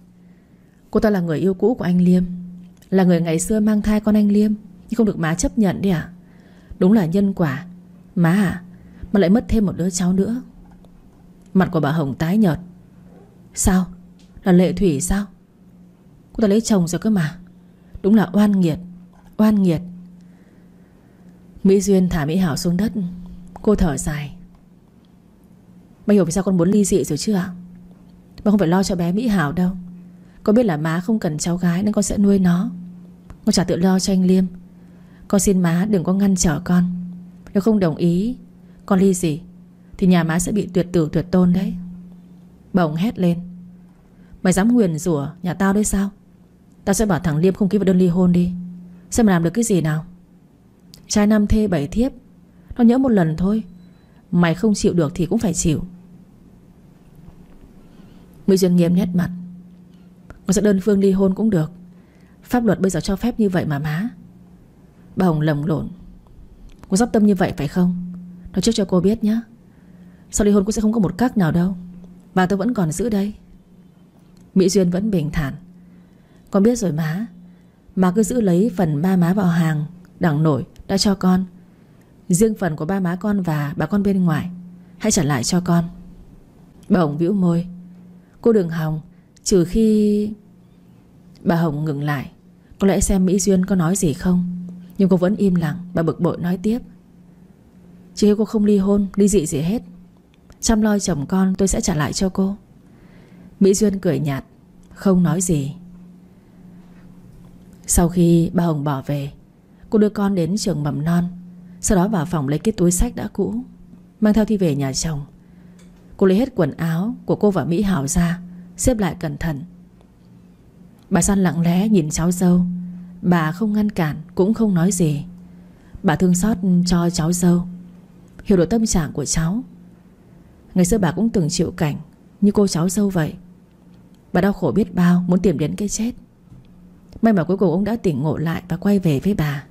Cô ta là người yêu cũ của anh Liêm. Là người ngày xưa mang thai con anh Liêm. Nhưng không được má chấp nhận đi à Đúng là nhân quả. Má à Mà lại mất thêm một đứa cháu nữa. Mặt của bà Hồng tái nhợt. Sao? Là lệ thủy sao? Cô ta lấy chồng rồi cơ mà. Đúng là oan nghiệt. Oan nghiệt. Mỹ Duyên thả Mỹ Hảo xuống đất, Cô thở dài. Mày hiểu vì sao con muốn ly dị rồi chưa ạ? Mà không phải lo cho bé Mỹ Hảo đâu. Con biết là má không cần cháu gái Nên con sẽ nuôi nó. Con chả tự lo cho anh Liêm. Con xin má đừng có ngăn trở con. Nếu không đồng ý, Con ly dị, Thì nhà má sẽ bị tuyệt tử, tuyệt tôn đấy. Bỗng hét lên. Mày dám nguyền rủa nhà tao đấy sao? Tao sẽ bảo thằng Liêm không ký vào đơn ly hôn đi. Xem mà làm được cái gì nào? Trai năm thê bảy thiếp. Nó nhớ một lần thôi. Mày không chịu được thì cũng phải chịu. Mỹ Duyên nghiêm nét mặt. Con sẽ đơn phương ly hôn cũng được. Pháp luật bây giờ cho phép như vậy mà má. Bà Hồng lầm lộn. Cô dốc tâm như vậy phải không? Nói trước cho cô biết nhé Sau ly hôn cô sẽ không có một cách nào đâu. Và tôi vẫn còn giữ đây. Mỹ Duyên vẫn bình thản. Con biết rồi má. Má cứ giữ lấy phần ba má vào hàng Đảng nổi đã cho con. Riêng phần của ba má con và bà con bên ngoài, Hãy trả lại cho con. Bà Hồng vĩu môi. Cô đừng hòng Trừ khi Bà Hồng ngừng lại, Có lẽ xem Mỹ Duyên có nói gì không? Nhưng cô vẫn im lặng Bà bực bội nói tiếp. Chỉ khi cô không ly hôn, Ly dị gì hết. Chăm lo chồng con, tôi sẽ trả lại cho cô. Mỹ Duyên cười nhạt, Không nói gì. Sau khi bà Hồng bỏ về, Cô đưa con đến trường mầm non. Sau đó vào phòng lấy cái túi sách đã cũ, Mang theo thi về nhà chồng. Cô lấy hết quần áo của cô và Mỹ Hảo ra, Xếp lại cẩn thận. Bà San lặng lẽ nhìn cháu dâu. Bà không ngăn cản, Cũng không nói gì. Bà thương xót cho cháu dâu, Hiểu được tâm trạng của cháu. Ngày xưa bà cũng từng chịu cảnh Như cô cháu dâu vậy. Bà đau khổ biết bao, muốn tìm đến cái chết. May mà cuối cùng ông đã tỉnh ngộ lại Và quay về với bà.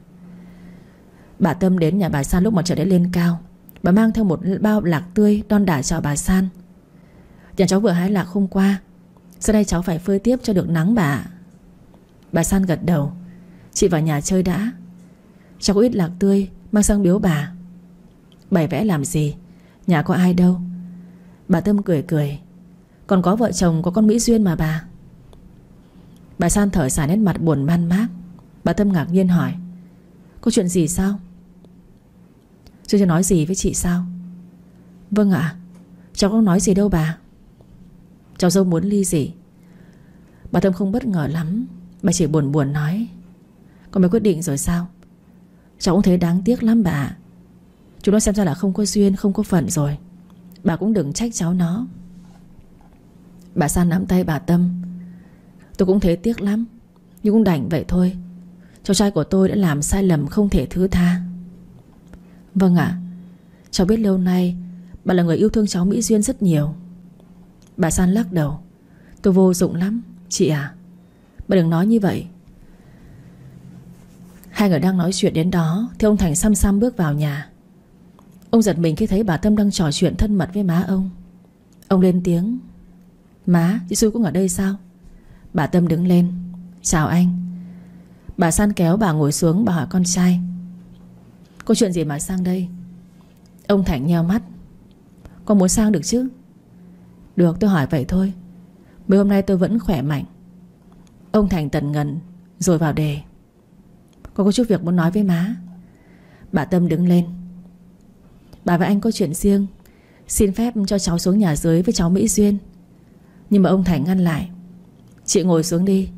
Bà Tâm đến nhà bà San lúc mặt trời đã lên cao. Bà mang theo một bao lạc tươi Đon đả cho bà San. Nhà cháu vừa hái lạc hôm qua. Sau đây cháu phải phơi tiếp cho được nắng bà. Bà San gật đầu. Chị vào nhà chơi đã. Cháu có ít lạc tươi, Mang sang biếu bà. Bày vẽ làm gì? Nhà có ai đâu. Bà Tâm cười cười. Còn có vợ chồng, có con Mỹ Duyên mà bà. Bà San thở xả nét mặt buồn man mác. Bà Tâm ngạc nhiên hỏi, Có chuyện gì sao? Chưa cho nói gì với chị sao? Vâng ạ. Cháu không nói gì đâu bà. Cháu dâu muốn ly gì Bà Tâm không bất ngờ lắm. Bà chỉ buồn buồn nói Con mới quyết định rồi sao? Cháu cũng thấy đáng tiếc lắm bà Chúng nó xem ra là không có duyên, Không có phận rồi. Bà cũng đừng trách cháu nó. Bà San nắm tay bà Tâm. Tôi cũng thấy tiếc lắm. Nhưng cũng đành vậy thôi. Cháu trai của tôi đã làm sai lầm không thể thứ tha. Vâng ạ. Cháu biết lâu nay Bà là người yêu thương cháu Mỹ Duyên rất nhiều. Bà San lắc đầu. Tôi vô dụng lắm Chị à Bà đừng nói như vậy. Hai người đang nói chuyện đến đó Thì ông Thành xăm xăm bước vào nhà. Ông giật mình khi thấy bà Tâm đang trò chuyện thân mật với má ông. Ông lên tiếng. Má, chị Xui cũng ở đây sao? Bà Tâm đứng lên. Chào anh. Bà San kéo bà ngồi xuống, bà hỏi con trai. Có chuyện gì mà sang đây? Ông Thành nheo mắt. Con muốn sang được chứ? Được, tôi hỏi vậy thôi. Mấy hôm nay tôi vẫn khỏe mạnh. Ông Thành tần ngần, Rồi vào đề. Con có chút việc muốn nói với má. Bà Tâm đứng lên. Bà và anh có chuyện riêng. Xin phép cho cháu xuống nhà dưới với cháu Mỹ Duyên. Nhưng mà ông Thành ngăn lại. Chị ngồi xuống đi.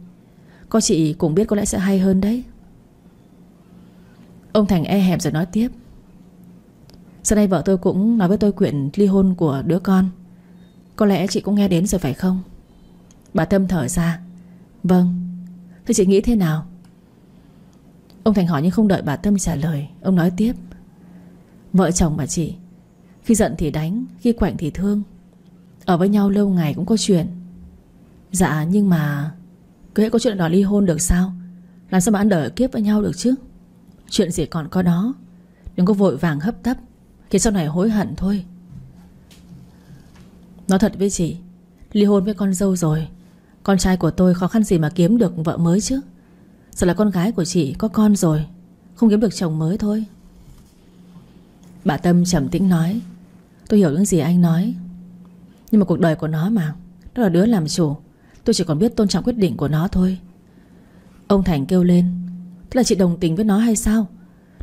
Có chị cũng biết có lẽ sẽ hay hơn đấy. Ông Thành e hẹp rồi nói tiếp. Sau đây vợ tôi cũng nói với tôi chuyện ly hôn của đứa con. Có lẽ chị cũng nghe đến rồi phải không? Bà Tâm thở ra. Vâng. Thế chị nghĩ thế nào? Ông Thành hỏi nhưng không đợi bà Tâm trả lời. Ông nói tiếp. Vợ chồng bà chị, Khi giận thì đánh, Khi quạnh thì thương. Ở với nhau lâu ngày cũng có chuyện. Dạ nhưng mà Cứ hết có chuyện đòi ly hôn được sao? Làm sao mà ăn đời kiếp với nhau được chứ? Chuyện gì còn có đó. Đừng có vội vàng hấp tấp, Khiến sau này hối hận thôi. Nói thật với chị, Ly hôn với con dâu rồi. Con trai của tôi khó khăn gì mà kiếm được vợ mới chứ? Sợ là con gái của chị Có con rồi, Không kiếm được chồng mới thôi. Bà Tâm trầm tĩnh nói, Tôi hiểu những gì anh nói, Nhưng mà cuộc đời của nó mà Đó là đứa làm chủ. Tôi chỉ còn biết tôn trọng quyết định của nó thôi. Ông Thành kêu lên, Thế là chị đồng tình với nó hay sao?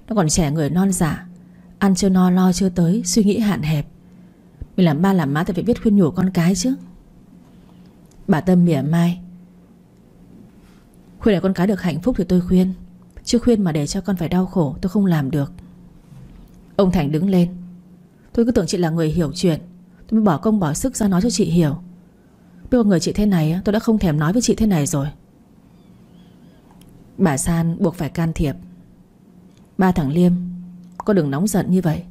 Nó còn trẻ người non giả Ăn chưa no lo chưa tới, Suy nghĩ hạn hẹp. Mình làm ba làm má thì phải biết khuyên nhủ con cái chứ. Bà Tâm mỉa mai, Khuyên để con cái được hạnh phúc thì tôi khuyên, Chứ khuyên mà để cho con phải đau khổ Tôi không làm được. Ông Thành đứng lên, Tôi cứ tưởng chị là người hiểu chuyện, Tôi mới bỏ công bỏ sức ra nói cho chị hiểu. Biết con người chị thế này Tôi đã không thèm nói với chị thế này rồi. Bà San buộc phải can thiệp. Ba thằng Liêm Con đừng nóng giận như vậy.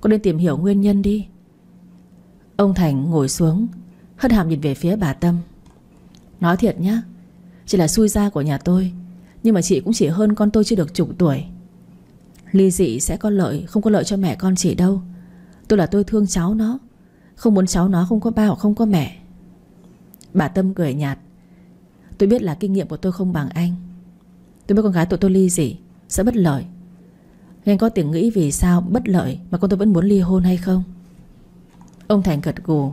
Con nên tìm hiểu nguyên nhân đi. Ông Thành ngồi xuống, Hất hàm nhìn về phía bà Tâm. Nói thiệt nhá Chỉ là xui gia của nhà tôi, Nhưng mà chị cũng chỉ hơn con tôi chưa được chục tuổi. Ly dị sẽ có lợi, Không có lợi cho mẹ con chị đâu. Tôi là tôi thương cháu nó. Không muốn cháu nó không có ba hoặc không có mẹ. Bà Tâm cười nhạt. Tôi biết là kinh nghiệm của tôi không bằng anh. Tôi biết con gái tụi tôi ly dị, Sẽ bất lợi. Anh có tiền nghĩ vì sao bất lợi Mà con tôi vẫn muốn ly hôn hay không? Ông Thành gật gù.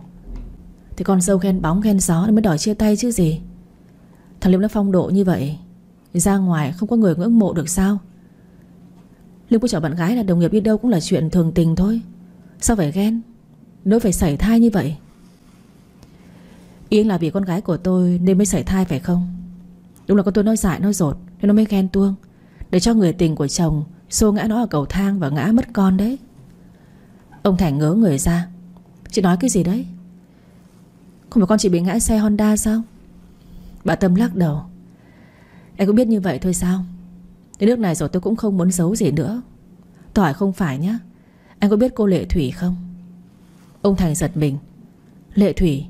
Thì con dâu ghen bóng ghen gió mới đòi chia tay chứ gì? Thằng Liêm nó phong độ như vậy, Ra ngoài không có người ngưỡng mộ được sao? Liêm có chở bạn gái là đồng nghiệp đi đâu Cũng là chuyện thường tình thôi. Sao phải ghen? Nếu phải sảy thai như vậy Yến là vì con gái của tôi Nên mới sảy thai phải không? Đúng là con tôi nói dại, nói dột, Nên nó mới ghen tuông. Để cho người tình của chồng Xô ngã nó ở cầu thang và ngã mất con đấy. Ông Thành ngớ người ra. Chị nói cái gì đấy? Không phải con chị bị ngã xe Honda sao? Bà Tâm lắc đầu. Em cũng biết như vậy thôi sao? Đến nước này rồi tôi cũng không muốn giấu gì nữa. Tôi hỏi không phải nhá. Anh có biết cô Lệ Thủy không? Ông Thành giật mình. Lệ Thủy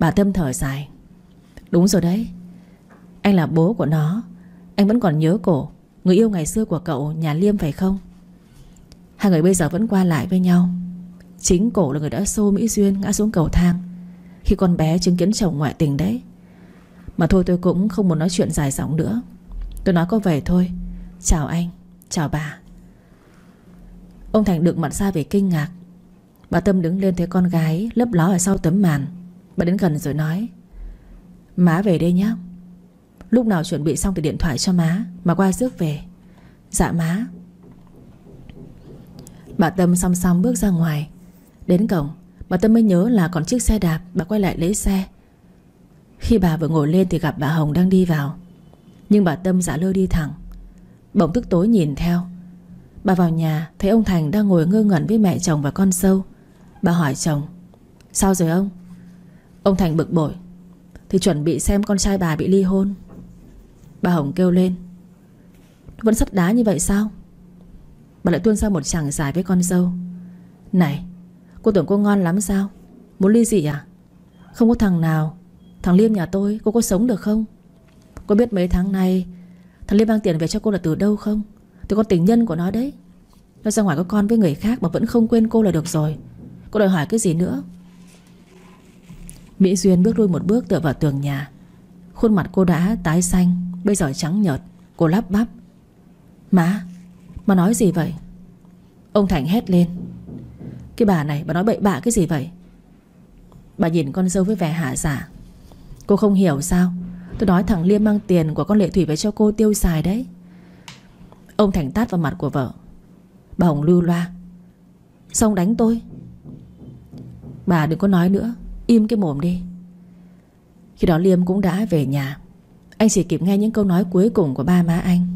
Bà Tâm thở dài. Đúng rồi đấy. Anh là bố của nó. Anh vẫn còn nhớ cổ. Người yêu ngày xưa của cậu, nhà Liêm phải không? Hai người bây giờ vẫn qua lại với nhau. Chính cổ là người đã xô Mỹ Duyên ngã xuống cầu thang. Khi con bé chứng kiến chồng ngoại tình đấy. Mà thôi tôi cũng không muốn nói chuyện dài dòng nữa. Tôi nói có về thôi. Chào anh. Chào bà. Ông Thành đựng mặt ra về kinh ngạc. Bà Tâm đứng lên thấy con gái lấp ló ở sau tấm màn. Bà đến gần rồi nói, Má về đây nhé Lúc nào chuẩn bị xong thì điện thoại cho má, Mà qua rước về. Dạ má. Bà Tâm song song bước ra ngoài. Đến cổng, Bà Tâm mới nhớ là còn chiếc xe đạp, Bà quay lại lấy xe. Khi bà vừa ngồi lên thì gặp bà Hồng đang đi vào. Nhưng bà Tâm giả lơ đi thẳng. Bỗng tức tối nhìn theo. Bà vào nhà, thấy ông Thành đang ngồi ngơ ngẩn với mẹ chồng và con sâu. Bà hỏi chồng, Sao rồi ông? Ông Thành bực bội. Thì chuẩn bị xem con trai bà bị ly hôn. Bà Hồng kêu lên. Vẫn sắt đá như vậy sao? Bà lại tuôn ra một chàng dài với con dâu. Này, Cô tưởng cô ngon lắm sao? Muốn ly gì à? Không có thằng nào, Thằng Liêm nhà tôi, cô có sống được không? Cô biết mấy tháng nay, Thằng Liêm mang tiền về cho cô là từ đâu không? Từ con tình nhân của nó đấy. Nó ra ngoài có con với người khác mà vẫn không quên cô là được rồi. Cô đòi hỏi cái gì nữa? Mỹ Duyên bước lui một bước tựa vào tường nhà. Khuôn mặt cô đã tái xanh, Bây giờ trắng nhợt, Cô lắp bắp. Má Má nói gì vậy? Ông Thành hét lên. Cái bà này, bà nói bậy bạ cái gì vậy? Bà nhìn con dâu với vẻ hạ giả Cô không hiểu sao? Tôi nói thằng Liêm mang tiền của con Lệ Thủy về cho cô tiêu xài đấy. Ông Thành tát vào mặt của vợ. Bà Hồng lưu loa. Xong đánh tôi. Bà đừng có nói nữa. Im cái mồm đi. Khi đó Liêm cũng đã về nhà. Anh chỉ kịp nghe những câu nói cuối cùng của ba má anh.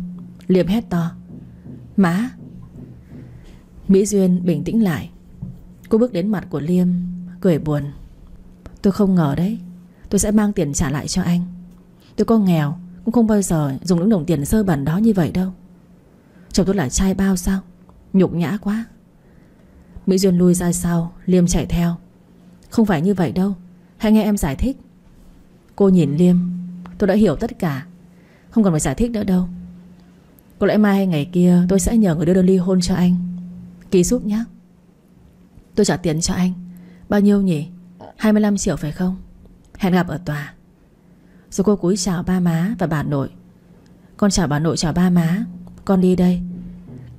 Liêm hét to, Má! Mỹ Duyên bình tĩnh lại. Cô bước đến mặt của Liêm, Cười buồn. Tôi không ngờ đấy, Tôi sẽ mang tiền trả lại cho anh. Tôi có nghèo, Cũng không bao giờ dùng những đồng tiền sơ bẩn đó như vậy đâu. Chồng tôi là trai bao sao? Nhục nhã quá. Mỹ Duyên lui ra sau, Liêm chạy theo. Không phải như vậy đâu. Hãy nghe em giải thích. Cô nhìn Liêm. Tôi đã hiểu tất cả. Không cần phải giải thích nữa đâu. Có lẽ mai hay ngày kia tôi sẽ nhờ người đưa đơn ly hôn cho anh. Ký giúp nhé Tôi trả tiền cho anh. Bao nhiêu nhỉ? 25 triệu phải không? Hẹn gặp ở tòa. Rồi cô cúi chào ba má và bà nội. Con chào bà nội chào ba má. Con đi đây.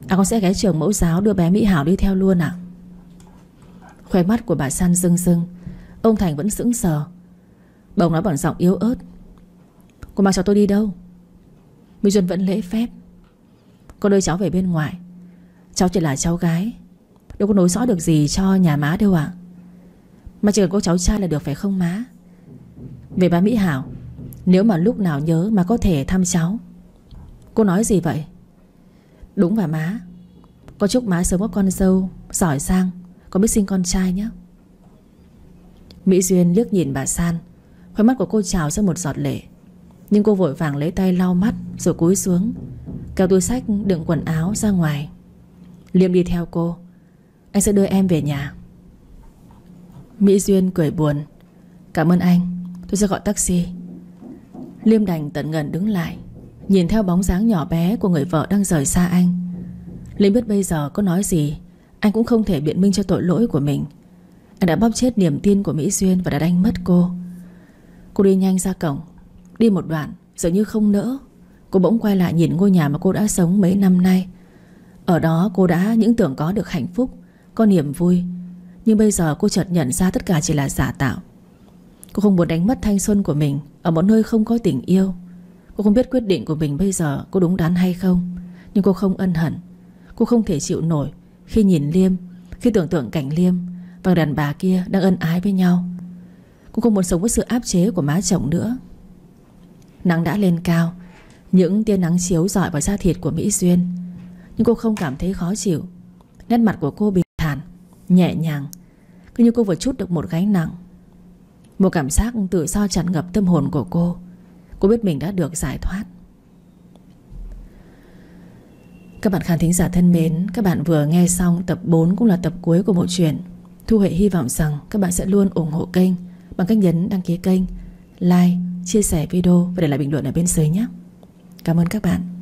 À con sẽ ghé trường mẫu giáo đưa bé Mỹ Hảo đi theo luôn à? Khoe mắt của bà San rưng rưng. Ông Thành vẫn sững sờ. Bồng nói bằng giọng yếu ớt. Cô mang cho tôi đi đâu? Mỹ Duân vẫn lễ phép. Con đưa cháu về bên ngoài. Cháu chỉ là cháu gái. Đâu có nối rõ được gì cho nhà má đâu ạ. Mà chỉ cần có cháu trai là được phải không má? Về bà Mỹ Hảo, Nếu mà lúc nào nhớ mà có thể thăm cháu. Cô nói gì vậy? Đúng và má. Con chúc má sớm có con dâu, Giỏi sang con biết sinh con trai nhé Mỹ Duyên liếc nhìn bà San. Khói mắt của cô trào ra một giọt lệ. Nhưng cô vội vàng lấy tay lau mắt Rồi cúi xuống, Kéo túi sách, đựng quần áo ra ngoài. Liêm đi theo cô. Anh sẽ đưa em về nhà. Mỹ Duyên cười buồn. Cảm ơn anh, Tôi sẽ gọi taxi. Liêm đành tận ngần đứng lại, Nhìn theo bóng dáng nhỏ bé của người vợ đang rời xa anh. Liêm biết bây giờ có nói gì anh cũng không thể biện minh cho tội lỗi của mình. Anh đã bóp chết niềm tin của Mỹ Duyên Và đã đánh mất cô. Cô đi nhanh ra cổng. Đi một đoạn, dường như không nỡ. Cô bỗng quay lại nhìn ngôi nhà mà cô đã sống mấy năm nay. Ở đó cô đã những tưởng có được hạnh phúc, Có niềm vui. Nhưng bây giờ cô chợt nhận ra tất cả chỉ là giả tạo. Cô không muốn đánh mất thanh xuân của mình Ở một nơi không có tình yêu. Cô không biết quyết định của mình bây giờ có đúng đắn hay không. Nhưng cô không ân hận. Cô không thể chịu nổi. Khi nhìn Liêm, Khi tưởng tượng cảnh Liêm Và đàn bà kia đang ân ái với nhau. Cô không muốn sống với sự áp chế của má chồng nữa. Nắng đã lên cao, Những tia nắng chiếu rọi vào da thịt của Mỹ Duyên. Nhưng cô không cảm thấy khó chịu. Nét mặt của cô bình thản, Nhẹ nhàng, Cứ như cô vừa chút được một gánh nặng. Một cảm giác tự do tràn ngập tâm hồn của cô. Cô biết mình đã được giải thoát. Các bạn khán thính giả thân mến Các bạn vừa nghe xong tập 4 cũng là tập cuối của bộ truyện. Thu Huệ hy vọng rằng các bạn sẽ luôn ủng hộ kênh Bằng cách nhấn đăng ký kênh Like, chia sẻ video và để lại bình luận ở bên dưới nhé. Cảm ơn các bạn.